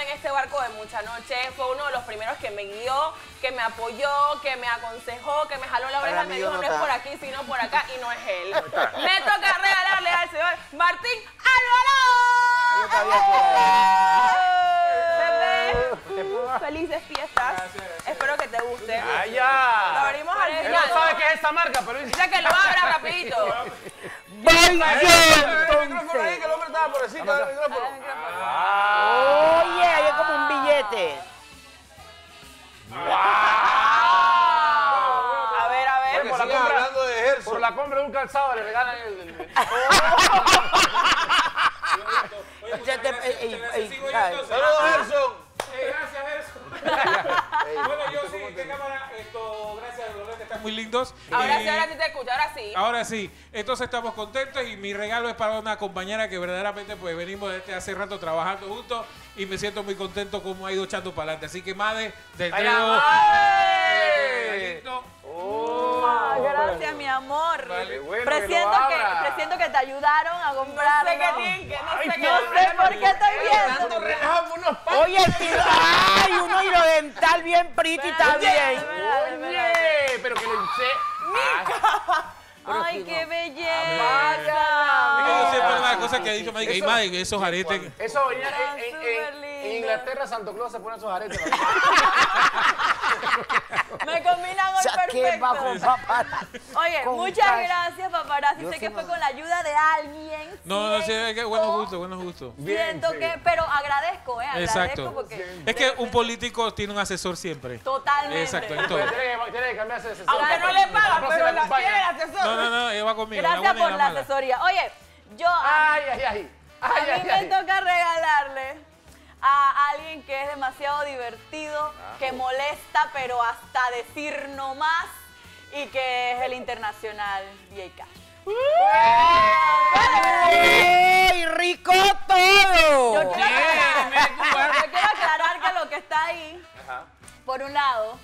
Speaker 8: en
Speaker 1: este barco de mucha noche, fue uno de los primeros que me guió, que me apoyó, que me aconsejó, que me jaló la oreja y me dijo
Speaker 9: no
Speaker 1: no es por aquí, sino por acá, y no es él. Me toca regalarle al señor Martín Álvaro. Felices fiestas. Espero que te guste.
Speaker 4: ¡Ay,
Speaker 1: Lo
Speaker 4: ya!
Speaker 1: abrimos al
Speaker 4: Él
Speaker 1: final.
Speaker 4: no sabe qué es esta marca, pero dice...
Speaker 1: Que lo abra rapidito.
Speaker 9: Yo
Speaker 4: El micrófono ahí,
Speaker 9: entonces.
Speaker 4: que el hombre estaba por encima del micrófono.
Speaker 9: Oye, ahí es
Speaker 1: A ver, a ver.
Speaker 4: Por la, compra,
Speaker 5: hablando de Gerson.
Speaker 4: por la compra de un calzado le regalan el... el-
Speaker 2: entonces.
Speaker 5: Saludos, Gerson.
Speaker 2: Eh, gracias, Gerson. bueno, yo sí, ¿qué cámara? Esto, gracias, los lentes están muy lindos.
Speaker 1: Ahora
Speaker 2: Y-
Speaker 1: sí, ahora sí te escucho, ahora sí.
Speaker 2: Ahora sí, entonces estamos contentos y mi regalo es para una compañera que verdaderamente pues venimos desde hace rato trabajando juntos y me siento muy contento como ha ido echando para adelante. Así que Made, del
Speaker 4: ¡Ay,
Speaker 2: dedo.
Speaker 10: Ah, gracias, mi amor.
Speaker 4: Qué bueno que
Speaker 10: presiento,
Speaker 4: lo
Speaker 10: que,
Speaker 4: abra.
Speaker 10: presiento que te ayudaron a
Speaker 1: No
Speaker 10: comprar.
Speaker 1: sé qué tienen, que no sé qué.
Speaker 10: No sé por qué estoy viendo.
Speaker 4: Relajamos unos
Speaker 9: Oye, sí, ay, uno hilo dental bien pretty también.
Speaker 4: Oye, pero que le hice...
Speaker 10: Ay, qué
Speaker 2: Es
Speaker 10: belleza.
Speaker 2: que yo siempre una cosa que ha dicho Made, y Made, esos aretes.
Speaker 4: Eso venía
Speaker 10: Está
Speaker 4: en, en- Inglaterra, Santo Claus se pone esos aretes.
Speaker 10: Me combinan hoy perfecto.
Speaker 9: paparazzi.
Speaker 10: Oye,
Speaker 9: Con
Speaker 10: muchas
Speaker 9: cash.
Speaker 10: gracias, paparazzi.
Speaker 9: Yo
Speaker 10: Sé
Speaker 9: sí
Speaker 10: que
Speaker 9: no-
Speaker 10: fue con la ayuda de alguien.
Speaker 2: No, no sé,
Speaker 10: Siento-
Speaker 2: es que buenos gustos, buenos gustos.
Speaker 10: Siento que, pero agradezco, ¿eh? Agradezco
Speaker 2: Exacto.
Speaker 10: porque.
Speaker 2: Es que un político tiene un asesor siempre.
Speaker 10: Totalmente.
Speaker 2: Exacto, en todo.
Speaker 4: Tiene que, tiene cambiarse de sesión.
Speaker 1: Aunque no le pagan, pero la quiere el asesor.
Speaker 2: No, no, no, ella va conmigo.
Speaker 10: Gracias por la
Speaker 2: mala.
Speaker 10: asesoría. Oye, yo. a-
Speaker 4: Ay, ay, ay.
Speaker 10: A mí
Speaker 4: ay,
Speaker 10: me
Speaker 4: ay.
Speaker 10: toca regalarle a alguien que es demasiado divertido, que molesta, pero hasta decir no más, y que es el internacional Cash.
Speaker 9: ¡Ey, rico todo!
Speaker 10: Yo quiero, aclarar, yo quiero aclarar que lo que está ahí, por un lado,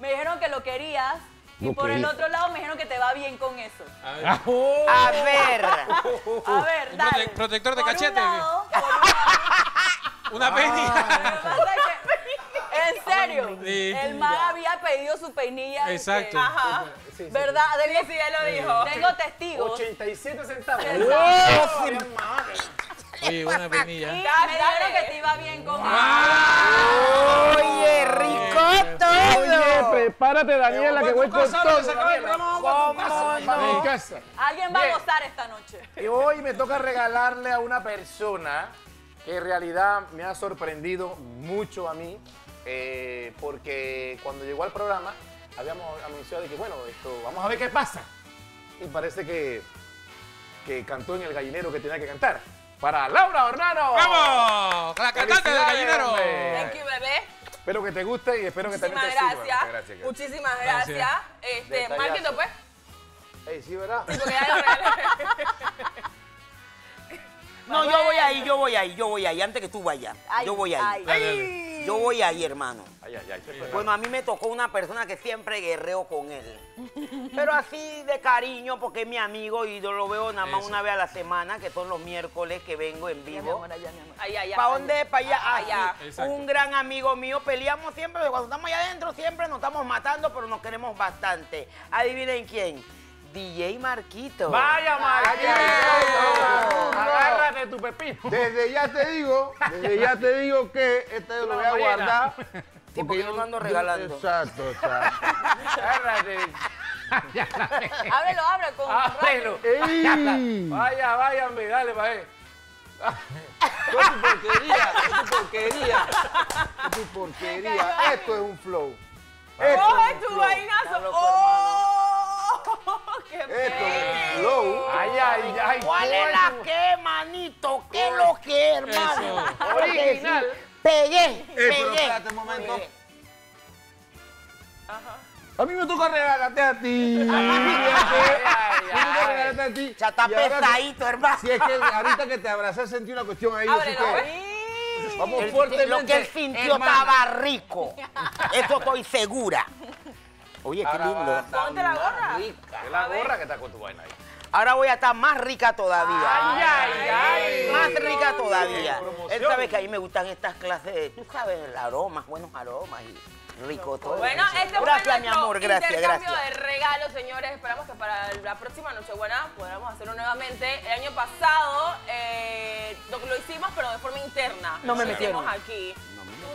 Speaker 10: me dijeron que lo querías, y por el otro lado me dijeron que te va bien con eso.
Speaker 9: A ver.
Speaker 10: A ver,
Speaker 2: Un
Speaker 10: dale.
Speaker 2: prote- protector de
Speaker 10: Por un
Speaker 2: cachete.
Speaker 10: lado, por un lado,
Speaker 2: Una
Speaker 10: es que, en serio,
Speaker 2: Sí.
Speaker 10: el man había pedido su peinilla.
Speaker 2: Exacto.
Speaker 10: que-
Speaker 1: Ajá.
Speaker 4: Sí, sí.
Speaker 10: ¿Verdad? Tengo,
Speaker 1: sí, él lo dijo.
Speaker 10: Tengo testigos.
Speaker 4: 87 centavos.
Speaker 10: Exacto.
Speaker 2: Oye, buena
Speaker 10: dijeron que te iba bien con
Speaker 9: Oye, rico
Speaker 4: Oye,
Speaker 9: todo.
Speaker 4: prepárate, Daniela, que voy con todo.
Speaker 10: Alguien va a gozar esta noche.
Speaker 4: Y hoy me toca regalarle a una persona que en realidad me ha sorprendido mucho a mí, eh, porque cuando llegó al programa habíamos anunciado de que, bueno, esto, vamos a ver qué pasa. Y parece que, que cantó en el gallinero que tenía que cantar. Para Laura Hornano.
Speaker 2: ¡Vamos! La cantante del gallinero.
Speaker 4: hombre.
Speaker 1: Thank you, bebé.
Speaker 4: Espero que te guste y espero que también te sirva.
Speaker 1: gracias.
Speaker 4: Gracias,
Speaker 1: Muchísimas
Speaker 2: Gracias.
Speaker 1: gracias. Este. Marquito, pues.
Speaker 4: Ey, sí, ¿verdad?
Speaker 1: Porque ya lo regalé.
Speaker 9: No, yo voy ahí, yo voy ahí, yo voy ahí, antes que tú vayas.
Speaker 10: Ay,
Speaker 9: Yo voy ahí.
Speaker 10: ay.
Speaker 2: Dale, dale.
Speaker 9: Yo voy ahí, hermano.
Speaker 4: Ay, ay, ay. qué
Speaker 9: Bueno, a mí me tocó una persona que siempre guerreo con él. Pero así de cariño, porque es mi amigo y yo lo veo nada más
Speaker 2: Eso.
Speaker 9: una vez a la semana, que son los miércoles que vengo en vivo. ¿Para dónde? Para allá.
Speaker 1: Allá.
Speaker 2: Exacto.
Speaker 9: Un gran amigo mío. Peleamos siempre. Cuando estamos allá adentro, siempre nos estamos matando, pero nos queremos bastante. Adivinen quién. DJ Marquito.
Speaker 4: Vaya, Marquito. Agárrate tu pepino.
Speaker 5: Desde ya te digo, desde ya te digo que este lo voy a guardar.
Speaker 9: Sí, porque yo lo ando regalando.
Speaker 5: Exacto, exacto.
Speaker 4: Agárrate.
Speaker 10: Ábrelo, abre con.
Speaker 4: Ábrelo. Vaya, vaya, hombre, dale, pa' ahí.
Speaker 5: ¡Qué tu porquería! ¡Qué tu porquería! ¡Qué tu porquería! Esto es un flow. Esto
Speaker 1: Coge
Speaker 5: es un
Speaker 1: tu
Speaker 5: flow.
Speaker 1: vainazo. ¡Oh! ¡Qué
Speaker 5: Esto.
Speaker 4: Ay, ay, ay.
Speaker 9: ¿Cuál es la que, manito? ¿Qué es lo que, hermano?
Speaker 4: Original.
Speaker 9: sí, Pegué,
Speaker 5: Eh, pero
Speaker 9: pegué.
Speaker 5: espérate un momento. A mí me toca regalarte a ti. A ti.
Speaker 9: Ya está pesadito, hermano.
Speaker 5: Si es que ahorita que te abracé sentí una cuestión ahí. así
Speaker 1: Ábrelo,
Speaker 5: que
Speaker 1: pues.
Speaker 5: vamos fuertemente.
Speaker 9: lo que él sintió
Speaker 5: hermana.
Speaker 9: estaba rico. Eso estoy segura. Oye, qué lindo.
Speaker 1: Ponte la gorra.
Speaker 4: rica. Es la gorra que está con tu vaina ahí.
Speaker 9: Ahora voy a estar más rica todavía.
Speaker 1: Ay, ay, ay.
Speaker 9: Más rica todavía. Él sabe que a mí me gustan estas clases, de, tú sabes, el aroma, buenos aromas y rico todo.
Speaker 1: Bueno, este fue
Speaker 9: gracias, mi amor, gracias,
Speaker 1: intercambio
Speaker 9: gracias.
Speaker 1: de regalos, señores. Esperamos que para la próxima Nochebuena podamos hacerlo nuevamente. El año pasado eh, lo, lo hicimos, pero de forma interna.
Speaker 9: No me
Speaker 1: Lo hicimos
Speaker 9: metieron.
Speaker 1: aquí.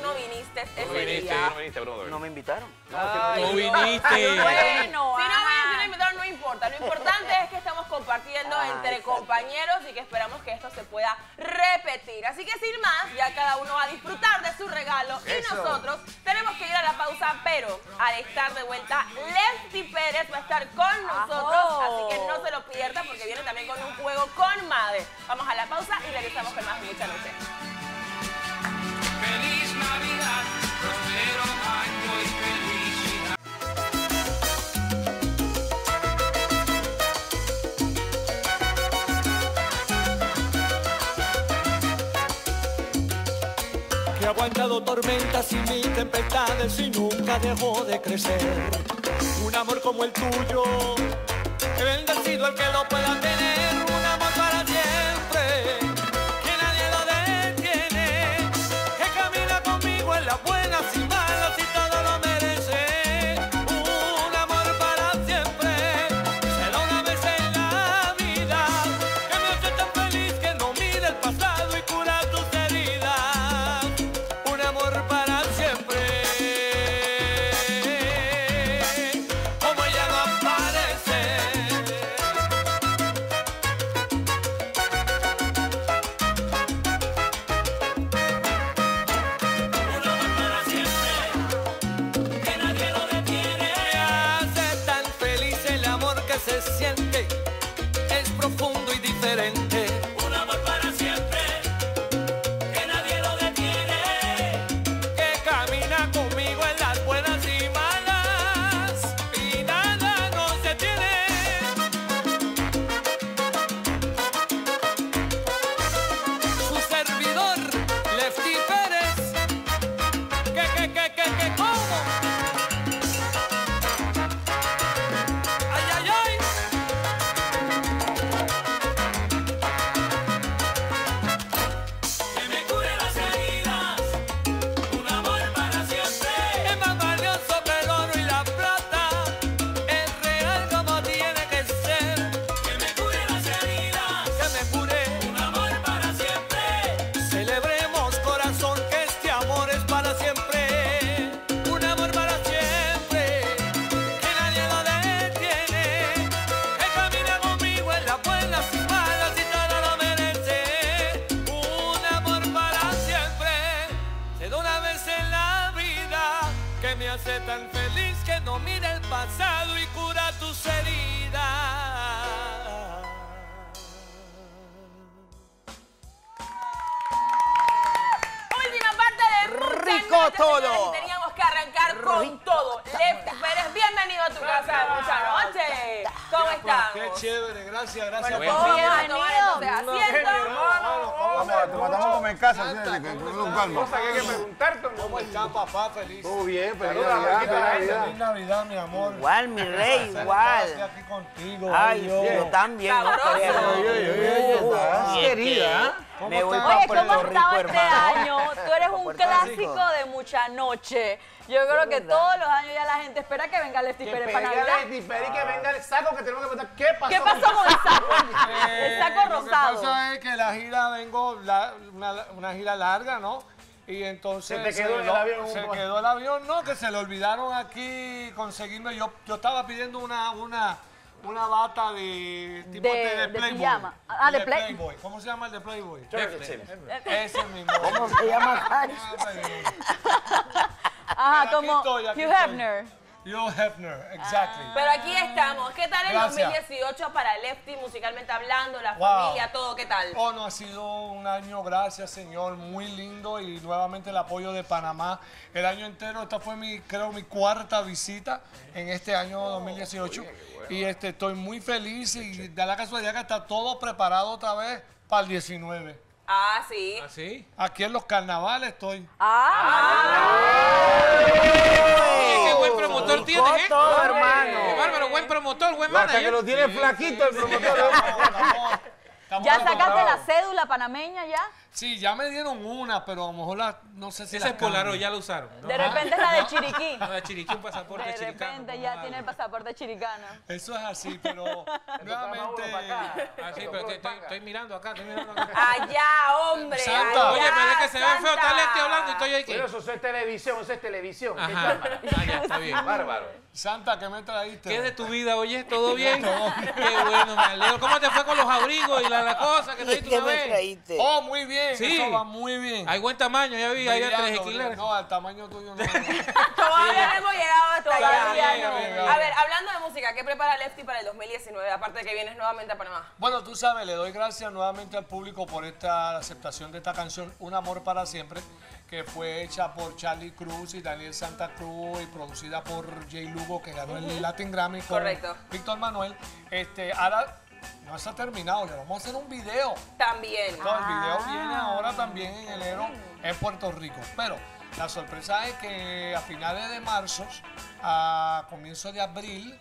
Speaker 1: No viniste ese
Speaker 4: No viniste,
Speaker 1: día.
Speaker 4: no viniste, brother.
Speaker 9: No me invitaron.
Speaker 1: Ay,
Speaker 2: No viniste.
Speaker 10: Bueno,
Speaker 1: Si no vayan, si no invitaron, no importa. Lo importante es que estamos compartiendo
Speaker 9: Ah,
Speaker 1: entre
Speaker 9: exacto.
Speaker 1: compañeros y que esperamos que esto se pueda repetir. Así que sin más, ya cada uno va a disfrutar de su regalo y nosotros tenemos que ir a la pausa, pero al estar de vuelta, Lefty Pérez va a estar con nosotros,
Speaker 10: Ajo.
Speaker 1: así que no se lo pierda porque viene también con un juego con Made. Vamos a la pausa y regresamos con más de Mucha Noche.
Speaker 11: Que ha aguantado tormentas y mil tempestades y nunca dejó de crecer. Un amor como el tuyo, que bendecido el que lo pueda tener. Pasado y cura tus heridas.
Speaker 1: Última parte de Mucha
Speaker 9: Rico
Speaker 1: Noche,
Speaker 9: todo.
Speaker 1: y Teníamos que arrancar con
Speaker 9: Rico
Speaker 1: todo. Lefty Pérez, bienvenido a tu casa de Mucha Noche. ¿Cómo estás?
Speaker 11: Qué chévere, gracias, gracias.
Speaker 1: Bueno,
Speaker 11: por-
Speaker 1: todos vamos a tomar entonces asiento.
Speaker 5: Vamos, te matamos como en casa, ¿sí? Que- con calma.
Speaker 4: Cosa que hay que preguntarte,
Speaker 11: ¿Cómo está papá? Feliz.
Speaker 5: Todo bien, feliz Navidad, feliz. Navidad.
Speaker 11: Feliz Navidad, mi amor.
Speaker 9: Igual, mi rey,
Speaker 11: Estoy
Speaker 9: igual.
Speaker 11: aquí contigo.
Speaker 9: Ay, yo también. no
Speaker 1: Sabroso.
Speaker 9: creas.
Speaker 5: Oye, oye, oye,
Speaker 9: Uh,
Speaker 5: está
Speaker 9: y es
Speaker 5: querida.
Speaker 9: que Me voy para
Speaker 10: Oye,
Speaker 9: Puerto
Speaker 10: ¿cómo estaba este año? Tú eres un clásico de mucha noche. Yo creo que todos los años ya la gente espera que venga Lefty Pérez para Navidad.
Speaker 4: Lefty Pérez y que venga el saco que tenemos que preguntar qué pasó.
Speaker 10: ¿Qué pasó con el saco? El saco
Speaker 11: Lo que
Speaker 10: rosado.
Speaker 11: pasa es que la gira vengo, la- una, una gira larga, ¿no? Y entonces
Speaker 4: Se te quedó en el avión
Speaker 11: se quedó el avión, no, que se le olvidaron aquí conseguirme. Yo, yo estaba pidiendo una, una, una bata de tipo
Speaker 10: De-
Speaker 11: de,
Speaker 10: de
Speaker 11: Playboy.
Speaker 10: pijama. Ah, de Play-
Speaker 11: Playboy. ¿Cómo se llama el de Playboy?
Speaker 4: Ese.
Speaker 11: Ese mismo.
Speaker 9: ¿Cómo se llama, Cari?
Speaker 10: Ajá, como Hugh
Speaker 11: estoy.
Speaker 10: Hefner.
Speaker 11: Hugh Hefner, exactly.
Speaker 1: Pero aquí estamos. ¿Qué tal el
Speaker 11: Gracias.
Speaker 1: 2018 para Lefty, musicalmente hablando, la
Speaker 11: Wow.
Speaker 1: familia, todo? ¿Qué tal?
Speaker 11: Oh, no, ha sido un año, gracias Señor, muy lindo y nuevamente el apoyo de Panamá. El año entero, esta fue mi, creo, mi cuarta visita en este año 2018 y este, estoy muy feliz y da la casualidad que está todo preparado otra vez para el 19.
Speaker 1: Ah, sí.
Speaker 2: ¿Así?
Speaker 11: Aquí en los carnavales estoy.
Speaker 10: Ah,
Speaker 9: Oh.
Speaker 2: Promotor tienes, ¿eh?
Speaker 9: todo,
Speaker 2: Qué
Speaker 9: hermano.
Speaker 2: bárbaro, buen promotor, buen
Speaker 5: Hasta que
Speaker 2: manager.
Speaker 5: lo tiene flaquito el promotor.
Speaker 10: ¿Ya sacaste la cédula panameña ya?
Speaker 12: Sí, ya me dieron una, pero a lo mejor la, no sé si
Speaker 2: Ese
Speaker 12: la
Speaker 2: es Polaroid, ya lo usaron. ¿no?
Speaker 10: De repente es la de Chiriquí.
Speaker 2: No, de Chiriquí, un pasaporte
Speaker 10: De
Speaker 2: chiricano.
Speaker 10: repente ya tiene el pasaporte chiricano.
Speaker 12: Eso es así, pero nuevamente...
Speaker 2: Ah, sí, pero que estoy, estoy mirando acá, estoy mirando acá.
Speaker 1: Allá, hombre.
Speaker 12: Santa.
Speaker 1: allá,
Speaker 2: Oye, pero es que se ve feo,
Speaker 1: Santa.
Speaker 2: está Lefty hablando y estoy aquí.
Speaker 4: Pero eso es televisión, eso es televisión. ¿Qué
Speaker 2: Ajá. Ah, ya, está bien.
Speaker 4: Bárbaro.
Speaker 12: Santa, ¿qué me traíste?
Speaker 2: ¿Qué es de tu vida, oye? ¿Todo bien? Qué bueno, me alegro. ¿Cómo te fue con los abrigos y la, la cosa que trajiste
Speaker 9: ¿Qué
Speaker 2: una
Speaker 9: me
Speaker 2: vez?
Speaker 9: traíste?
Speaker 12: Oh, muy bien,
Speaker 2: Sí.
Speaker 12: eso va muy bien.
Speaker 2: Hay buen tamaño, ya vi, hay tres esquileras.
Speaker 12: No, al tamaño tuyo no.
Speaker 1: Todavía no hemos llegado hasta
Speaker 10: Todavía
Speaker 1: allá. A ver, hablando de música, ¿qué prepara Lefty para el 2019? Aparte de que vienes nuevamente a Panamá.
Speaker 12: Bueno, tú sabes, le doy gracias nuevamente al público por esta aceptación de esta canción, Un Amor para Siempre, que fue hecha por Charlie Cruz y Daniel Santa Cruz y producida por Jay Lugo, que ganó el Latin Grammy con
Speaker 1: Correcto.
Speaker 12: Víctor Manuel. Este, ahora no ha terminado, le vamos a hacer un video.
Speaker 1: También.
Speaker 12: No, el video viene ahora también en enero en Puerto Rico. Pero la sorpresa es que a finales de marzo, a comienzos de abril,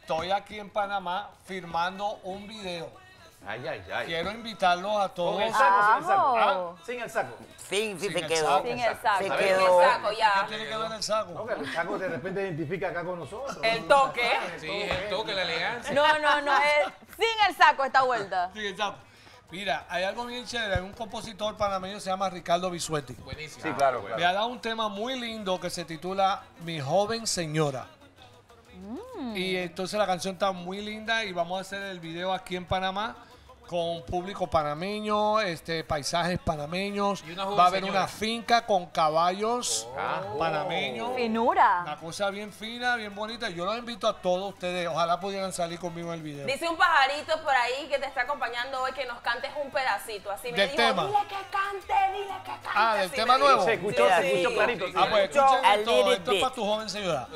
Speaker 12: estoy aquí en Panamá firmando un video.
Speaker 4: Ay, ay, ay.
Speaker 12: Quiero invitarlos a todos.
Speaker 4: ¿Con el saco sin el saco? ¿Ah? Sin el saco.
Speaker 9: Sí, sí,
Speaker 12: Sin
Speaker 9: se quedó.
Speaker 10: Sin el saco.
Speaker 9: Se quedó.
Speaker 1: El saco, ya.
Speaker 12: ¿Qué tiene que ver el saco?
Speaker 4: No, que el saco de repente identifica acá con nosotros.
Speaker 1: El toque.
Speaker 2: Sí, el toque, la elegancia.
Speaker 10: No, no, no, es sin el saco esta vuelta.
Speaker 12: Sí, el saco. Mira, hay algo bien chévere. Hay un compositor panameño que se llama Ricardo Bisuetti.
Speaker 2: Buenísimo.
Speaker 4: Sí, claro,
Speaker 12: Me
Speaker 4: claro.
Speaker 12: ha dado un tema muy lindo que se titula Mi joven señora. Y entonces la canción está muy linda y vamos a hacer el video aquí en Panamá con público panameño, este, paisajes panameños.
Speaker 2: Y una joven
Speaker 12: Va a haber
Speaker 2: señora.
Speaker 12: una finca con caballos panameños.
Speaker 10: Finura.
Speaker 12: Una cosa bien fina, bien bonita. Yo los invito a todos ustedes. Ojalá pudieran salir conmigo en el video.
Speaker 1: Dice un pajarito por ahí que te está acompañando hoy que nos cantes un pedacito. Así me
Speaker 12: Del
Speaker 1: dijo,
Speaker 12: tema.
Speaker 1: dile que cante, dile que cante.
Speaker 12: Ah, del tema
Speaker 1: me
Speaker 12: nuevo.
Speaker 4: Se escuchó,
Speaker 9: Sí,
Speaker 4: se escuchó clarito. sí.
Speaker 12: Ah, pues escuchen esto. Esto es para tu joven señora.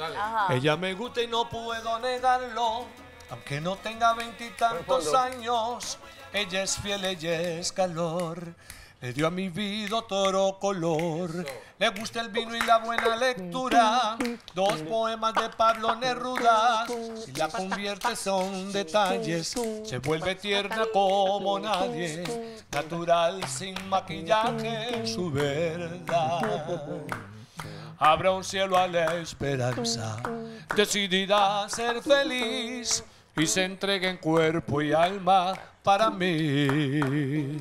Speaker 12: Ella me gusta y no puedo negarlo, aunque no tenga veintitantos años. Ella es fiel, ella es calor. Le dio a mi vida otro color. Le gusta el vino y la buena lectura. Dos poemas de Pablo Neruda. Si la convierte son detalles. Se vuelve tierna como nadie. Natural sin maquillaje, su verdad. Habrá un cielo a la esperanza, decidida a ser feliz y se entrega en cuerpo y alma para mí.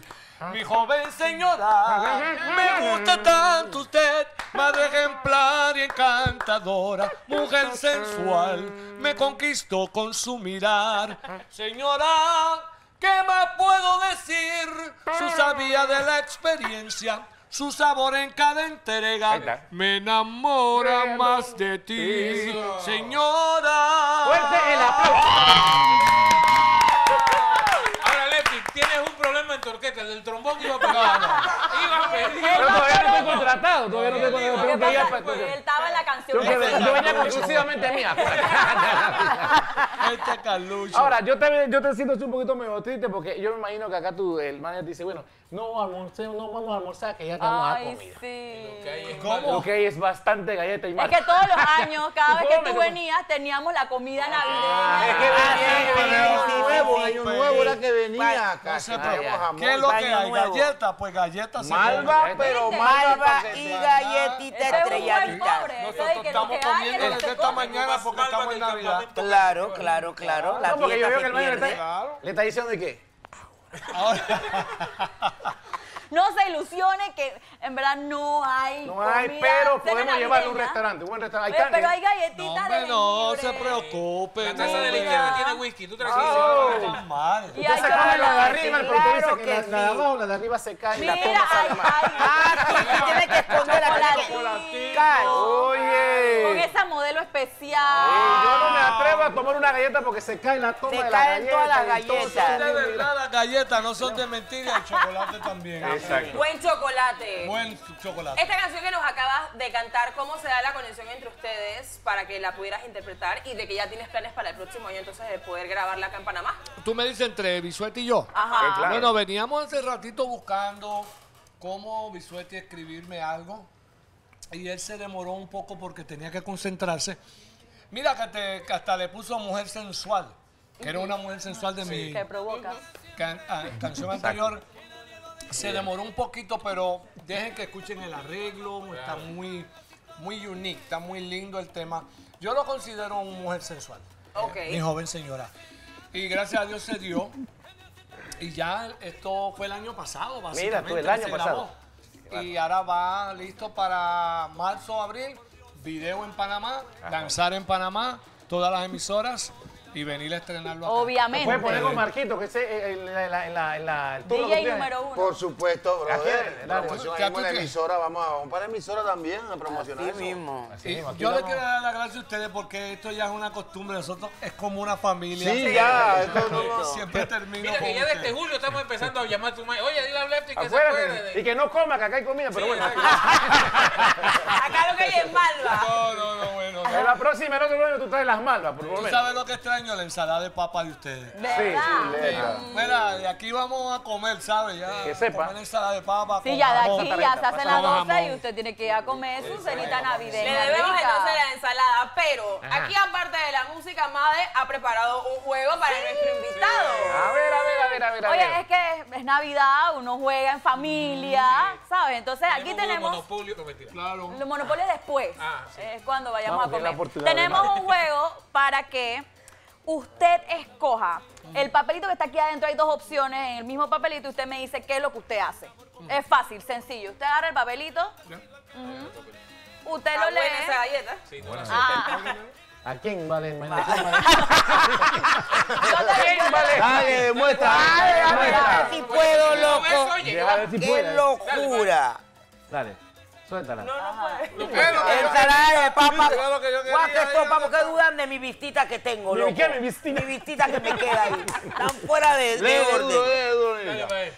Speaker 12: Mi joven señora, me gusta tanto usted, madre ejemplar y encantadora, mujer sensual, me conquistó con su mirar. Señora, ¿qué más puedo decir? Su sabía de la experiencia, su sabor en cada entrega, me enamora más de ti, señora.
Speaker 4: Fuerte el aplauso.
Speaker 2: Ahora, Lefty, tienes un problema en tu orquesta. El del trombón iba a pedir.
Speaker 4: Pero todavía no estoy contratado. Todavía no estoy contratado. Tengo que
Speaker 10: es él estaba en la canción.
Speaker 4: Yo venía exclusivamente mía.
Speaker 12: Este Carlucho.
Speaker 4: Ahora, yo te, yo te siento un poquito medio triste porque yo me imagino que acá tú, el manager te dice, bueno, no, almorcemos, no vamos a almorzar, que ya estamos a
Speaker 10: Ay,
Speaker 4: comida.
Speaker 10: sí.
Speaker 12: ¿Cómo?
Speaker 4: Ok, es bastante galleta y
Speaker 10: Es
Speaker 4: más.
Speaker 10: que todos los años, cada vez que tú venías, teníamos la comida
Speaker 4: Es
Speaker 10: navideña.
Speaker 4: que venía, venía,
Speaker 5: Año nuevo, año nuevo era que venía acá.
Speaker 12: ¿Qué es lo que hay?
Speaker 9: nuevo.
Speaker 12: Galletas, pues galletas se
Speaker 5: Malva, pero malva
Speaker 9: y galletita estrelladita.
Speaker 12: Nosotros estamos comiendo desde esta mañana porque estamos en Navidad.
Speaker 9: Claro, claro, claro. La
Speaker 4: No, porque yo
Speaker 9: dieta
Speaker 4: que
Speaker 9: pierde.
Speaker 4: está, le está diciendo de qué.
Speaker 10: No se ilusione que en verdad no hay.
Speaker 4: No hay,
Speaker 10: comida,
Speaker 4: pero podemos llevarlo a un restaurante, un buen restaurante.
Speaker 10: Oye, pero hay galletitas
Speaker 12: No, hombre,
Speaker 10: de
Speaker 12: no se preocupe.
Speaker 2: La taza de la izquierda tiene whisky. Tú traes
Speaker 4: Oh.
Speaker 12: Está mal.
Speaker 10: Y
Speaker 4: Usted se come la de arriba, el producto
Speaker 9: claro
Speaker 4: dice que, la, la de abajo, la de arriba se cae y
Speaker 10: Mira,
Speaker 4: la
Speaker 10: hay,
Speaker 4: toma sale mal.
Speaker 10: hay.
Speaker 9: Ah, tienes que esconder aquí.
Speaker 4: Oye.
Speaker 10: Con esa modelo
Speaker 4: Eh,
Speaker 10: especial.
Speaker 4: yo no me atrevo a tomar una galleta porque se cae la toma
Speaker 9: Se
Speaker 4: de la
Speaker 9: caen
Speaker 4: galleta.
Speaker 9: todas las
Speaker 4: y entonces-
Speaker 9: galletas.
Speaker 12: De verdad, las galletas no son de mentira, el chocolate también.
Speaker 4: Exacto.
Speaker 1: Buen chocolate.
Speaker 12: Buen chocolate.
Speaker 1: Esta canción que nos acabas de cantar, ¿cómo se da la conexión entre ustedes para que la pudieras interpretar y de que ya tienes planes para el próximo año entonces de poder grabarla acá en Panamá?
Speaker 12: Tú me dices entre Bisuetti y yo.
Speaker 1: Ajá.
Speaker 4: claro.
Speaker 12: Bueno, veníamos hace ratito buscando cómo Bisuetti escribirme algo y él se demoró un poco porque tenía que concentrarse. Mira que, te, que hasta le puso mujer sensual, que era una mujer sensual de mi
Speaker 10: Que provoca.
Speaker 12: can- ah, canción anterior. Se demoró un poquito, pero dejen que escuchen el arreglo, está muy, muy unique, está muy lindo el tema. Yo lo considero una mujer sensual,
Speaker 1: Ok.
Speaker 12: mi joven señora. Y gracias a Dios se dio. Y ya esto fue el año pasado, básicamente.
Speaker 4: tú, el año pasado.
Speaker 12: grabó. Y ahora va listo para marzo, abril, video en Panamá, lanzar en Panamá, todas las emisoras y venir a estrenarlo acá.
Speaker 10: Obviamente.
Speaker 4: Puedes poner con Marquito, que ese en la, en la, en la, en la- el turno
Speaker 10: DJ número uno.
Speaker 5: Por supuesto,
Speaker 4: Aquí,
Speaker 5: brother.
Speaker 4: dale.
Speaker 5: Promoción ahí la emisora. Vamos, a- la emisora también a promocionar
Speaker 9: Así
Speaker 5: eso.
Speaker 9: mismo.
Speaker 4: Así mismo,
Speaker 12: yo le quiero dar las gracias a ustedes porque esto ya es una costumbre. Nosotros es como una familia.
Speaker 5: Sí, ya. Esto no, no.
Speaker 12: Siempre termino
Speaker 2: Mira
Speaker 12: con
Speaker 2: que ya desde julio estamos empezando a llamar a tu madre. Oye, dile a Lefty que se acuerde.
Speaker 4: Y que no coma, que acá hay comida, pero
Speaker 2: Sí,
Speaker 4: bueno.
Speaker 1: Acá lo que hay es malva.
Speaker 12: No, no, no, bueno.
Speaker 4: En la próxima, el otro año, tú traes las malvas, por lo
Speaker 12: ¿Tú
Speaker 4: menos.
Speaker 12: sabes lo que extraño? La ensalada de papa de ustedes.
Speaker 10: ¿Verdad?
Speaker 5: Chuleta.
Speaker 12: Mira, de aquí vamos a comer, ¿sabes? Ya,
Speaker 4: Que sepa.
Speaker 12: Comer ensalada de papa.
Speaker 10: Sí,
Speaker 12: con
Speaker 10: ya de
Speaker 12: jamón.
Speaker 10: aquí ya se hacen las
Speaker 12: Con
Speaker 10: 12 y usted tiene que ir a comer su cenita navideña.
Speaker 1: Le debemos entonces la ensalada, pero aquí aparte de la música, Made ha preparado un juego para nuestro invitado.
Speaker 4: A ver, a ver, a ver, a ver. a ver.
Speaker 10: Oye, es que es Navidad, uno juega en familia, ¿sabes? Entonces aquí tenemos
Speaker 2: monopolio, no mentira.
Speaker 12: Claro.
Speaker 10: los monopolios después.
Speaker 2: Ah, sí.
Speaker 10: Es cuando vayamos
Speaker 4: Vamos,
Speaker 10: a comer. Tenemos un juego para que usted escoja el papelito que está aquí adentro. Hay dos opciones en el mismo papelito y usted me dice qué es lo que usted hace. Es fácil, sencillo. Usted agarra el papelito, usted lo lee.
Speaker 1: buena esa galleta.
Speaker 2: Sí, no la sé.
Speaker 10: Ah,
Speaker 4: ¿A quién vale?
Speaker 10: te- yo te-
Speaker 5: Dale, demuestra.
Speaker 9: Dale, a ver,
Speaker 5: demuestra.
Speaker 9: a ver si puedo, loco. ¡Qué locura!
Speaker 4: Dale, suéltala.
Speaker 1: No, no puede.
Speaker 9: Ensalada de papa.
Speaker 5: Era lo que yo quería,
Speaker 9: Guau, que
Speaker 5: ya,
Speaker 9: esto,
Speaker 5: ya,
Speaker 9: papo, ¿qué dudan de mi vistita que tengo,
Speaker 4: ¿Mi
Speaker 9: loco?
Speaker 4: qué, mi vistita?
Speaker 9: Mi vistita que me queda ahí. Están fuera de, de orden.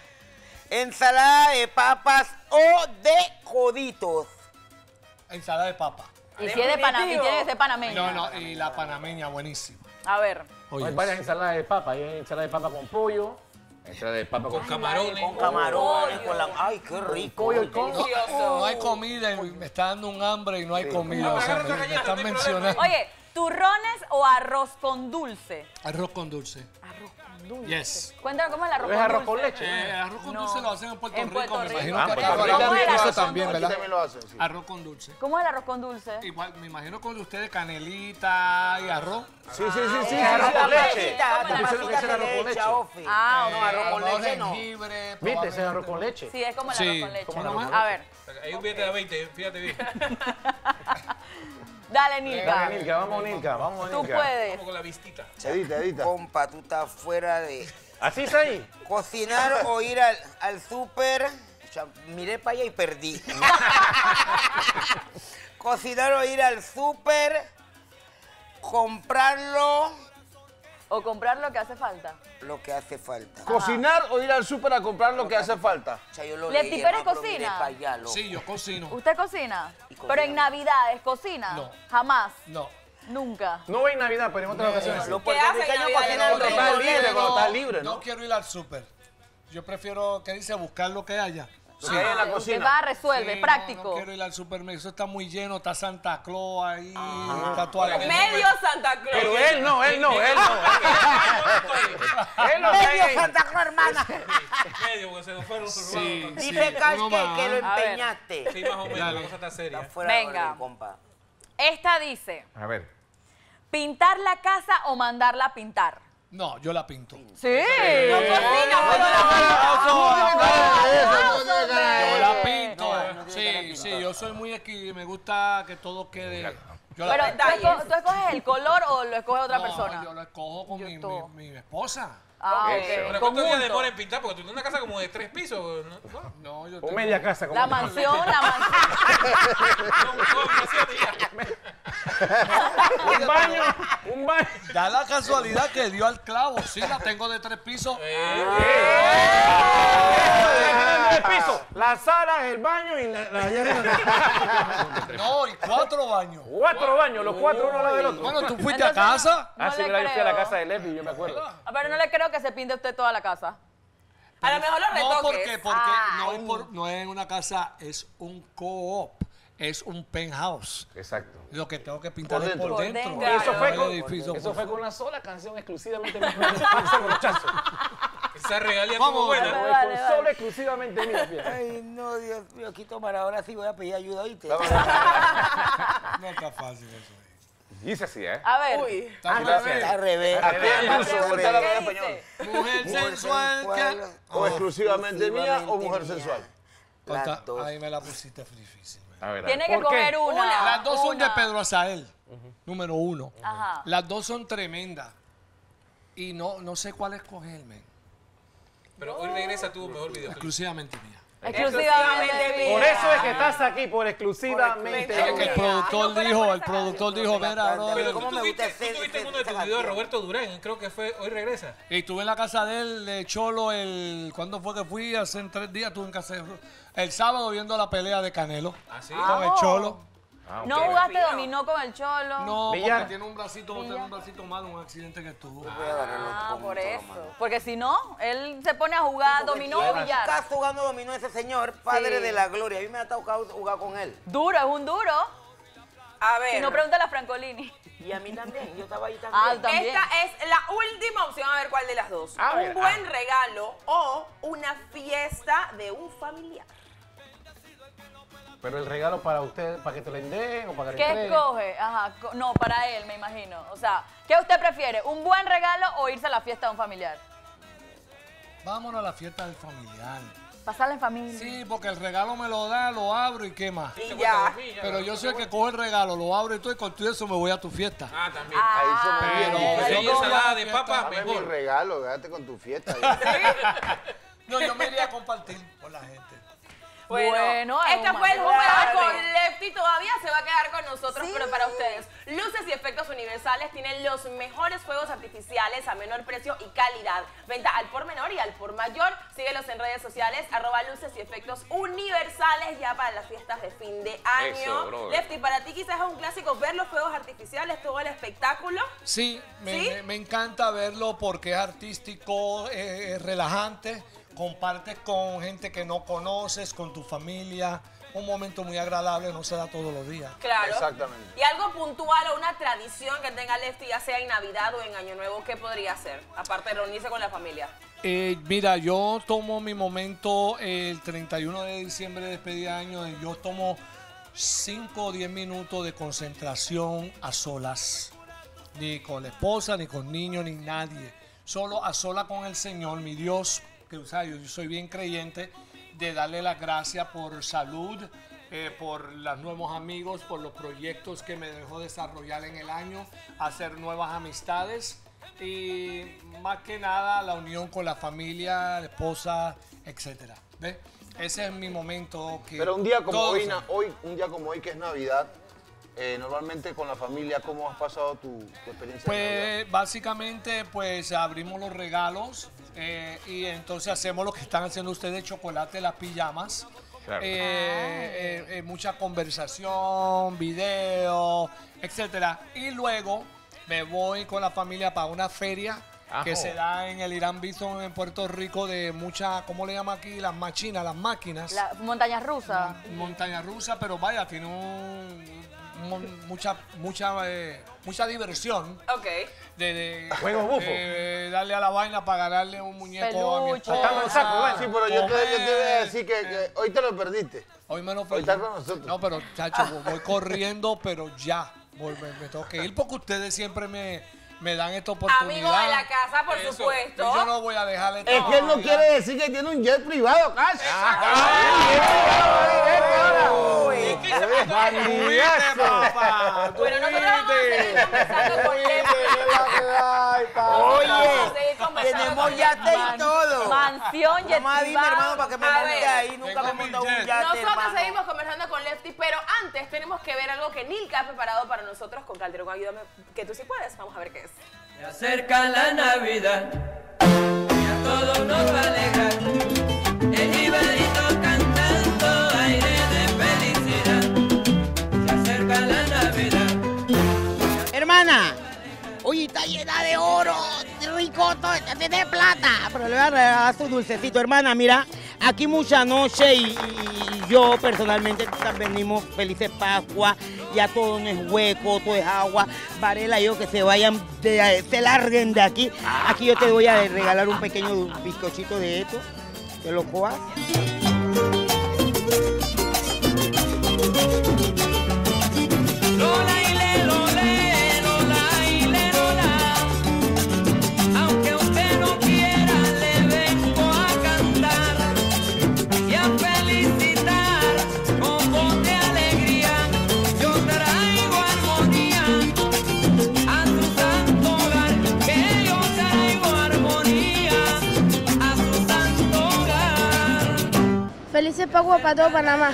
Speaker 9: Ensalada de papas o de coditos.
Speaker 12: Ensalada de papa.
Speaker 10: Y si es de Panamá, y
Speaker 1: Definitivo.
Speaker 10: tiene que ser panameño.
Speaker 12: No, no, y la panameña, buenísima.
Speaker 10: A ver.
Speaker 12: Oye,
Speaker 4: Hay varias ensaladas de papa. Hay ensalada de papa con pollo. Ensalada de papa
Speaker 2: Con camarones.
Speaker 9: Con camarones, con la... ¡Ay, qué rico!
Speaker 12: No, no hay comida y me está dando un hambre y no hay comida. O sea, me, me están mencionando.
Speaker 10: Oye, ¿turrones o arroz con dulce?
Speaker 12: Arroz con dulce.
Speaker 10: Arroz con dulce.
Speaker 12: Yes.
Speaker 10: Cuéntame cómo es el arroz
Speaker 4: ¿Es
Speaker 10: con
Speaker 4: arroz con leche?
Speaker 12: Eh, arroz con
Speaker 10: No.
Speaker 12: dulce lo hacen en Puerto
Speaker 10: En
Speaker 12: Rico.
Speaker 10: Puerto
Speaker 12: me
Speaker 10: Rico.
Speaker 12: imagino
Speaker 4: Ah,
Speaker 12: que
Speaker 4: Puerto
Speaker 12: acá
Speaker 4: Rico
Speaker 10: también.
Speaker 12: eso también,
Speaker 5: Aquí
Speaker 12: ¿verdad?
Speaker 5: también lo hacen, sí.
Speaker 12: Arroz con dulce.
Speaker 10: ¿Cómo es el arroz con dulce?
Speaker 12: Igual, me imagino con ustedes canelita y arroz.
Speaker 5: Sí, sí, sí, sí.
Speaker 4: arroz con leche.
Speaker 9: Pasita,
Speaker 10: ¿Cómo la
Speaker 9: pasita
Speaker 4: pasita
Speaker 9: de
Speaker 4: de arroz con
Speaker 9: leche? Ofi.
Speaker 10: Ah,
Speaker 9: No, arroz con
Speaker 12: arroz,
Speaker 9: leche no.
Speaker 12: jengibre,
Speaker 4: ¿Viste? Ese es arroz con leche.
Speaker 10: Sí, es como el arroz con leche. A ver,
Speaker 2: Hay un billete de 20, fíjate bien.
Speaker 10: dale,
Speaker 4: Dale,
Speaker 10: Nilka.
Speaker 4: Nilka, vamos, Nilka, vamos,
Speaker 10: Tú
Speaker 4: Nilka.
Speaker 10: puedes.
Speaker 2: Vamos con la vistita.
Speaker 5: Edita, edita.
Speaker 9: Compa, tú estás fuera de...
Speaker 4: ¿Así está ahí?
Speaker 9: Cocinar o ir al, al súper. O sea, miré para allá y perdí. Cocinar o ir al súper. Comprarlo
Speaker 10: O comprar lo que hace falta.
Speaker 9: lo que hace falta.
Speaker 5: Cocinar o ir al súper a comprar lo que hace falta.
Speaker 9: O sea, yo lo
Speaker 10: ¿Lefty
Speaker 9: leí,
Speaker 10: Pérez
Speaker 9: hermano, pero miré
Speaker 10: cocina?
Speaker 9: allá.
Speaker 12: Sí, yo cocino.
Speaker 10: ¿Usted cocina?
Speaker 9: cocina
Speaker 10: Pero en. Navidades, ¿cocina?
Speaker 12: No.
Speaker 10: Jamás.
Speaker 12: No.
Speaker 10: Nunca.
Speaker 4: No en Navidad, pero en otras ocasiones.
Speaker 1: Cuando
Speaker 5: estás libre, cuando estás libre,
Speaker 12: No
Speaker 5: ¿no?
Speaker 12: quiero ir al súper. Yo prefiero, ¿qué dice? Buscar lo que haya.
Speaker 5: Lo que hay en la
Speaker 10: Usted
Speaker 5: cocina.
Speaker 10: va, resuelve,
Speaker 12: Sí, no,
Speaker 10: práctico.
Speaker 12: No, quiero ir al supermercado. Eso está muy lleno. Está Santa Claus ahí. está toda la
Speaker 1: Medio Santa Claus.
Speaker 4: Pero él no, él no, él no. Él no
Speaker 9: Medio
Speaker 4: está ahí.
Speaker 9: Santa Claus, hermana.
Speaker 2: Medio, porque se nos fueron
Speaker 12: Sí,
Speaker 2: robados.
Speaker 12: sí.
Speaker 9: Dice Cash
Speaker 12: uno
Speaker 9: que, lo
Speaker 10: A ver.
Speaker 9: empeñaste.
Speaker 2: Sí, más o menos, la cosa está seria.
Speaker 9: Está fuera de
Speaker 10: Venga.
Speaker 9: orden, compa.
Speaker 10: Esta dice,
Speaker 4: A ver.
Speaker 10: ¿pintar la casa o mandarla a pintar?
Speaker 12: No, yo la pinto.
Speaker 10: Sí.
Speaker 1: No cocina, pero
Speaker 12: Yo la pinto.
Speaker 9: No tiene que
Speaker 12: sí,
Speaker 9: la
Speaker 12: sí, yo soy muy equi... Me gusta que todo quede. Yo la
Speaker 10: Pero
Speaker 12: pinto.
Speaker 10: ¿tú, esco- tú escoges el color o lo escoge otra
Speaker 12: No,
Speaker 10: persona?
Speaker 12: Yo lo escojo con mi, mi esposa.
Speaker 10: Ah,
Speaker 2: Pero
Speaker 10: ok.
Speaker 2: ¿cuántos días
Speaker 10: Conjunto.
Speaker 2: demora en pintar? Porque tú tienes una casa como de tres pisos. ¿no? No,
Speaker 12: No, yo
Speaker 4: O
Speaker 12: tengo-
Speaker 4: media casa. como
Speaker 10: La
Speaker 4: tú.
Speaker 10: mansión, la mansión.
Speaker 2: no, no, días.
Speaker 4: Un baño, un baño.
Speaker 12: Da la casualidad que dio al clavo. Sí, la tengo de tres pisos.
Speaker 4: El piso, la sala, el baño y la, la.
Speaker 12: No, y cuatro baños.
Speaker 4: Cuatro baños, los cuatro uno al lado del otro.
Speaker 12: Bueno, tú fuiste
Speaker 10: Entonces,
Speaker 12: a casa.
Speaker 10: No
Speaker 4: Ah, sí, mira, yo fui a la casa de Levi, yo me acuerdo.
Speaker 10: Ah, Pero no le creo que se pinte usted toda la casa.
Speaker 1: A lo mejor
Speaker 12: No, porque,
Speaker 1: retoques.
Speaker 12: porque no,
Speaker 10: Ay.
Speaker 12: es por- no es una casa, es un co-op. es un penthouse.
Speaker 4: Exacto.
Speaker 12: Lo que tengo que pintar
Speaker 4: Por
Speaker 12: es por
Speaker 4: dentro.
Speaker 12: dentro.
Speaker 4: Eso fue,
Speaker 12: El
Speaker 4: con,
Speaker 12: edificio
Speaker 4: eso
Speaker 12: por-
Speaker 4: fue con una sola canción exclusivamente.
Speaker 2: Esa regalía
Speaker 12: Vamos,
Speaker 2: como buena.
Speaker 9: Dale.
Speaker 4: solo exclusivamente mía. fíjate.
Speaker 9: Ay, no, Dios mío, aquí tomar ahora sí voy a pedir ayuda, ¿oíste?
Speaker 12: No está fácil eso.
Speaker 4: Dice así, ¿eh?
Speaker 10: A ver.
Speaker 1: Uy.
Speaker 12: Está al
Speaker 9: Está
Speaker 12: revés.
Speaker 9: al revés.
Speaker 5: Aquí en
Speaker 9: Está
Speaker 5: ruso,
Speaker 9: al
Speaker 5: está la
Speaker 9: revés.
Speaker 5: español.
Speaker 12: Mujer sensual que...
Speaker 5: O exclusivamente mía o mujer
Speaker 9: mía.
Speaker 5: sensual.
Speaker 12: Ahí me la pusiste difícil.
Speaker 10: Tiene que coger una.
Speaker 12: Las dos son de. Pedro Azael, número uno.
Speaker 10: Ajá.
Speaker 12: Las dos son tremendas. Y no, no sé cuál escogerme.
Speaker 2: Pero hoy regresa tu mejor video.
Speaker 12: Exclusivamente mía.
Speaker 10: Exclusivamente mía.
Speaker 4: Por eso es que estás aquí, por exclusivamente.
Speaker 12: Que el productor
Speaker 1: no,
Speaker 12: dijo, el productor dijo, mira,
Speaker 9: Pero
Speaker 12: brother.
Speaker 2: Pero
Speaker 9: ¿Cómo
Speaker 2: tú
Speaker 9: me
Speaker 2: tuviste,
Speaker 9: gusta
Speaker 2: tú
Speaker 9: ese-
Speaker 2: tuviste
Speaker 9: ese-
Speaker 2: uno de tus videos? Roberto Durán, creo que fue Hoy Regresa.
Speaker 12: Y estuve en la casa de él, de Cholo, el, ¿cuándo fue que fui? Hace tres días estuve en casa de El sábado viendo la pelea de Canelo.
Speaker 2: ¿Ah, sí?
Speaker 12: Con el Cholo.
Speaker 4: Ah.
Speaker 10: No jugaste dominó con el cholo.
Speaker 12: No,
Speaker 4: Villar.
Speaker 12: porque tiene un bracito, tiene un bracito malo, un accidente que tuvo.
Speaker 10: Ah, por eso. Porque si no, él se pone a jugar dominó o billar.
Speaker 9: Está jugando dominó ese señor, padre
Speaker 10: Sí.
Speaker 9: de la gloria. A mí me ha tocado jugar con él.
Speaker 10: Duro, es un duro.
Speaker 1: A ver.
Speaker 10: Si no, pregúntale a Francolini.
Speaker 9: Y a mí también, yo estaba ahí también.
Speaker 10: Ah, también.
Speaker 1: Esta es la última opción, a ver cuál de las dos.
Speaker 4: A
Speaker 1: un
Speaker 4: ver,
Speaker 1: buen
Speaker 4: ah.
Speaker 1: regalo o una fiesta de un familiar.
Speaker 4: Pero el regalo para usted, para que te lo den o para que le
Speaker 10: ¿Qué escoge? Ajá, no, para él, me imagino. O sea, ¿qué usted prefiere? ¿Un buen regalo o irse a la fiesta de un familiar?
Speaker 12: Vámonos a la fiesta del familiar.
Speaker 10: Pasarla en familia.
Speaker 12: Sí, porque el regalo me lo da, lo abro y qué más.
Speaker 1: Y ya.
Speaker 12: Pero yo soy el que coge el regalo, lo abro y todo, y con todo eso me voy a tu fiesta.
Speaker 2: Ah, también.
Speaker 5: Ahí
Speaker 10: Ah,
Speaker 5: bien.
Speaker 12: Pero
Speaker 2: Si
Speaker 12: yo
Speaker 2: hay
Speaker 12: no voy a
Speaker 2: ensalada
Speaker 12: la
Speaker 2: de papa,
Speaker 5: Dame mi
Speaker 2: mejor.
Speaker 5: regalo, quédate con tu fiesta.
Speaker 12: No, yo me iría a compartir con la gente.
Speaker 1: Bueno,
Speaker 10: Bueno,
Speaker 1: este
Speaker 10: es
Speaker 1: fue el
Speaker 10: dale.
Speaker 1: con Lefty. Todavía se va a quedar con nosotros, pero para ustedes. Luces y efectos universales tienen los mejores fuegos artificiales a menor precio y calidad. Venta al por menor y al por mayor. Síguelos en redes sociales, arroba luces y efectos universales ya para las fiestas de fin de año.
Speaker 2: Eso.
Speaker 1: Lefty, para ti quizás es un clásico ver los fuegos artificiales, todo el espectáculo.
Speaker 12: Sí, me,
Speaker 1: ¿Sí?
Speaker 12: me- me encanta verlo porque es artístico, eh, es relajante, compartes con gente que no conoces, con tu familia, un momento muy agradable, no se da todos los días.
Speaker 1: Claro.
Speaker 5: Exactamente.
Speaker 1: Y algo puntual o una tradición que tenga Lefty, ya sea en Navidad o en Año Nuevo, ¿qué podría ser? Aparte de reunirse con la familia.
Speaker 12: Eh, mira, yo tomo mi momento el 31 de diciembre de despedida de año, y yo tomo 5 o 10 minutos de concentración a solas, ni con la esposa, ni con niños, ni nadie, solo a sola con el Señor, mi Dios, que o sea, yo soy bien creyente, de darle las gracias por salud, eh, por los nuevos amigos, por los proyectos que me dejó desarrollar en el año, hacer nuevas amistades y más que nada la unión con la familia, la esposa. ¿Ves? Ese es mi momento que
Speaker 5: Pero un día como hoy, hoy, un día como hoy que es Navidad, eh, normalmente con la familia, ¿cómo has pasado tu, tu experiencia?
Speaker 12: Pues básicamente pues abrimos los regalos eh, y entonces hacemos lo que están haciendo ustedes, chocolate, las pijamas.
Speaker 4: Claro.
Speaker 12: Eh, eh, eh, mucha conversación, video, etcétera. Y luego me voy con la familia para una feria que se da en el Irán Bison en Puerto Rico de mucha, ¿cómo le llama aquí? Las machinas, las máquinas.
Speaker 10: La montaña rusa.
Speaker 12: montaña rusa, pero vaya, tiene un- mucha, mucha, eh, mucha diversión.
Speaker 1: Ok.
Speaker 12: De, de-
Speaker 4: bufo.
Speaker 12: de darle a la vaina para ganarle un muñeco a mi
Speaker 10: Peluche.
Speaker 12: esposa.
Speaker 4: Saco, bueno.
Speaker 5: Sí, pero yo te, yo te voy a decir que, que hoy te lo perdiste.
Speaker 12: Hoy me lo
Speaker 5: Hoy
Speaker 12: perdí.
Speaker 5: está con nosotros.
Speaker 12: No, pero chacho, voy- voy corriendo, pero ya. Voy- me, me tengo que ir porque ustedes siempre me, me dan esta oportunidad.
Speaker 1: Amigo de la casa, por
Speaker 2: Eso.
Speaker 1: supuesto.
Speaker 12: Y yo no voy a dejarle
Speaker 5: Es que él no quiere decir que tiene un jet privado, Cash.
Speaker 12: ¡Cuídate, papá!
Speaker 1: Bueno, nosotros vamos a seguir conversando con Lefty.
Speaker 9: Oye, tenemos yate y todo.
Speaker 10: Mansión, jet
Speaker 9: Mamá, dime, hermano, para que me monte ahí. Nunca me montado un yate,
Speaker 1: Nosotros
Speaker 9: hermano.
Speaker 1: seguimos conversando con Lefty, pero antes tenemos que ver algo que Nilka ha preparado para nosotros con Calderón. Ayúdame, que tú sí puedes. Vamos a ver qué es.
Speaker 11: Se acerca la Navidad y a todos nos va a alegrar. El jibarito cantando aire de felicidad. Se acerca la Navidad.
Speaker 9: Hermana, oye, está llena de oro, de ricoto, de, de plata. Pero le voy a regalar su dulcecito, hermana. Mira, aquí mucha noche y,
Speaker 6: yo personalmente venimos felices Pascua, ya todo no es hueco, todo es agua. Varela yo que se vayan, se larguen de aquí. Aquí yo te voy a regalar un pequeño bizcochito de esto, que lo cojas.
Speaker 9: Felices Pascua para todo Panamá.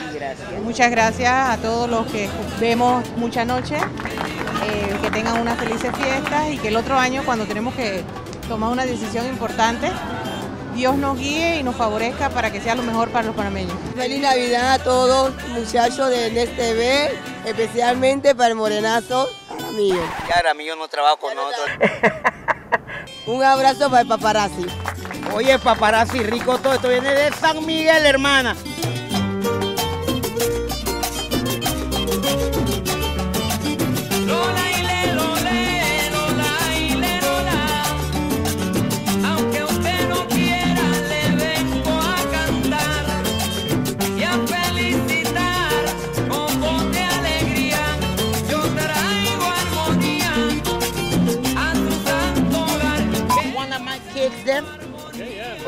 Speaker 13: Muchas gracias a todos los que vemos mucha noche, eh, que tengan unas felices fiestas y que el otro año cuando tenemos que tomar una decisión importante, Dios nos guíe y nos favorezca para que sea lo mejor para los panameños.
Speaker 14: Feliz Navidad a todos, muchachos de Next TV, especialmente para el morenazo Aramillo.
Speaker 6: Ya Aramillo no trabaja con nosotros.
Speaker 14: Un abrazo para el paparazzi.
Speaker 6: Oye, paparazzi, rico todo. Esto viene de San Miguel, hermana.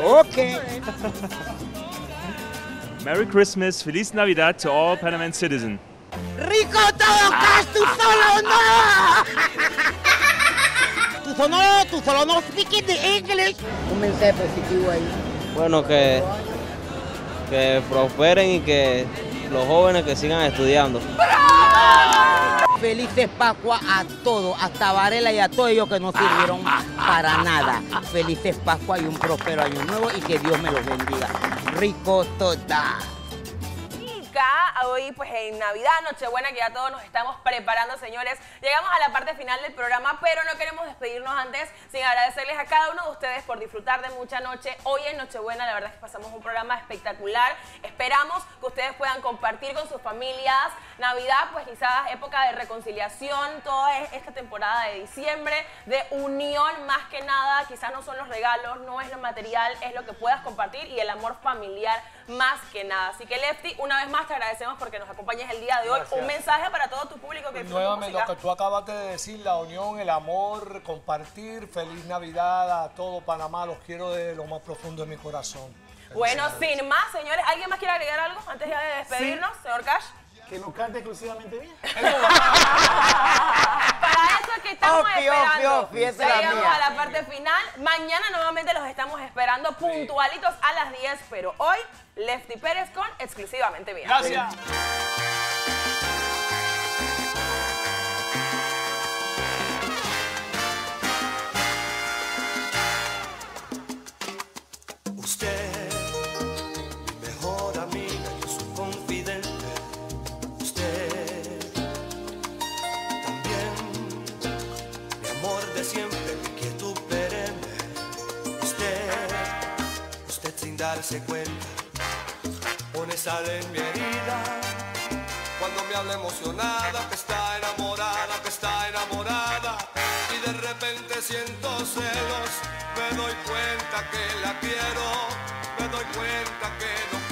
Speaker 6: Okay.
Speaker 15: Merry Christmas, Feliz Navidad to all Panamanian citizens.
Speaker 6: ¡Rico todo, Cas! ¡Tú solo no! ¡Tú solo no! ¡Tú solo no speaking the English!
Speaker 14: Un mensaje positivo ahí.
Speaker 16: Bueno, que, que prosperen y que los jóvenes que sigan estudiando.
Speaker 6: Felices Pascua a todos, hasta Varela y a todos ellos que no sirvieron para nada. Felices Pascua y un próspero año nuevo y que Dios me los bendiga. Rico toda.
Speaker 1: Acá, hoy pues en Navidad, Nochebuena, que ya todos nos estamos preparando, señores. Llegamos a la parte final del programa, pero no queremos despedirnos antes sin agradecerles a cada uno de ustedes por disfrutar de mucha noche. Hoy en Nochebuena, la verdad es que pasamos un programa espectacular. Esperamos que ustedes puedan compartir con sus familias. Navidad, pues quizás época de reconciliación, toda es- esta temporada de diciembre, de unión más que nada. Quizás no son los regalos, no es lo material, es lo que puedas compartir y el amor familiar más que nada. Así que Lefty, una vez más te agradecemos porque nos acompañes el día de hoy.
Speaker 12: Gracias.
Speaker 1: Un mensaje para todo tu público que
Speaker 12: Nuevamente lo que tú acabaste de decir, la unión, el amor, compartir, feliz Navidad a todo Panamá, los quiero de lo más profundo de mi corazón.
Speaker 1: Bueno, sin más, señores, ¿alguien más quiere agregar algo antes ya de despedirnos, señor Cash?
Speaker 4: Que lo cante exclusivamente bien.
Speaker 1: Para eso es que estamos esperando.
Speaker 6: la
Speaker 1: Llegamos
Speaker 6: mía.
Speaker 1: a la parte final. Mañana nuevamente los estamos esperando puntualitos a las 10, pero hoy Lefty Pérez con exclusivamente bien.
Speaker 12: Gracias.
Speaker 17: Darse cuenta, pone sal en mi herida. Cuando me habla emocionada, que está enamorada, que está enamorada. Y de repente siento celos, me doy cuenta que la quiero, me doy cuenta que no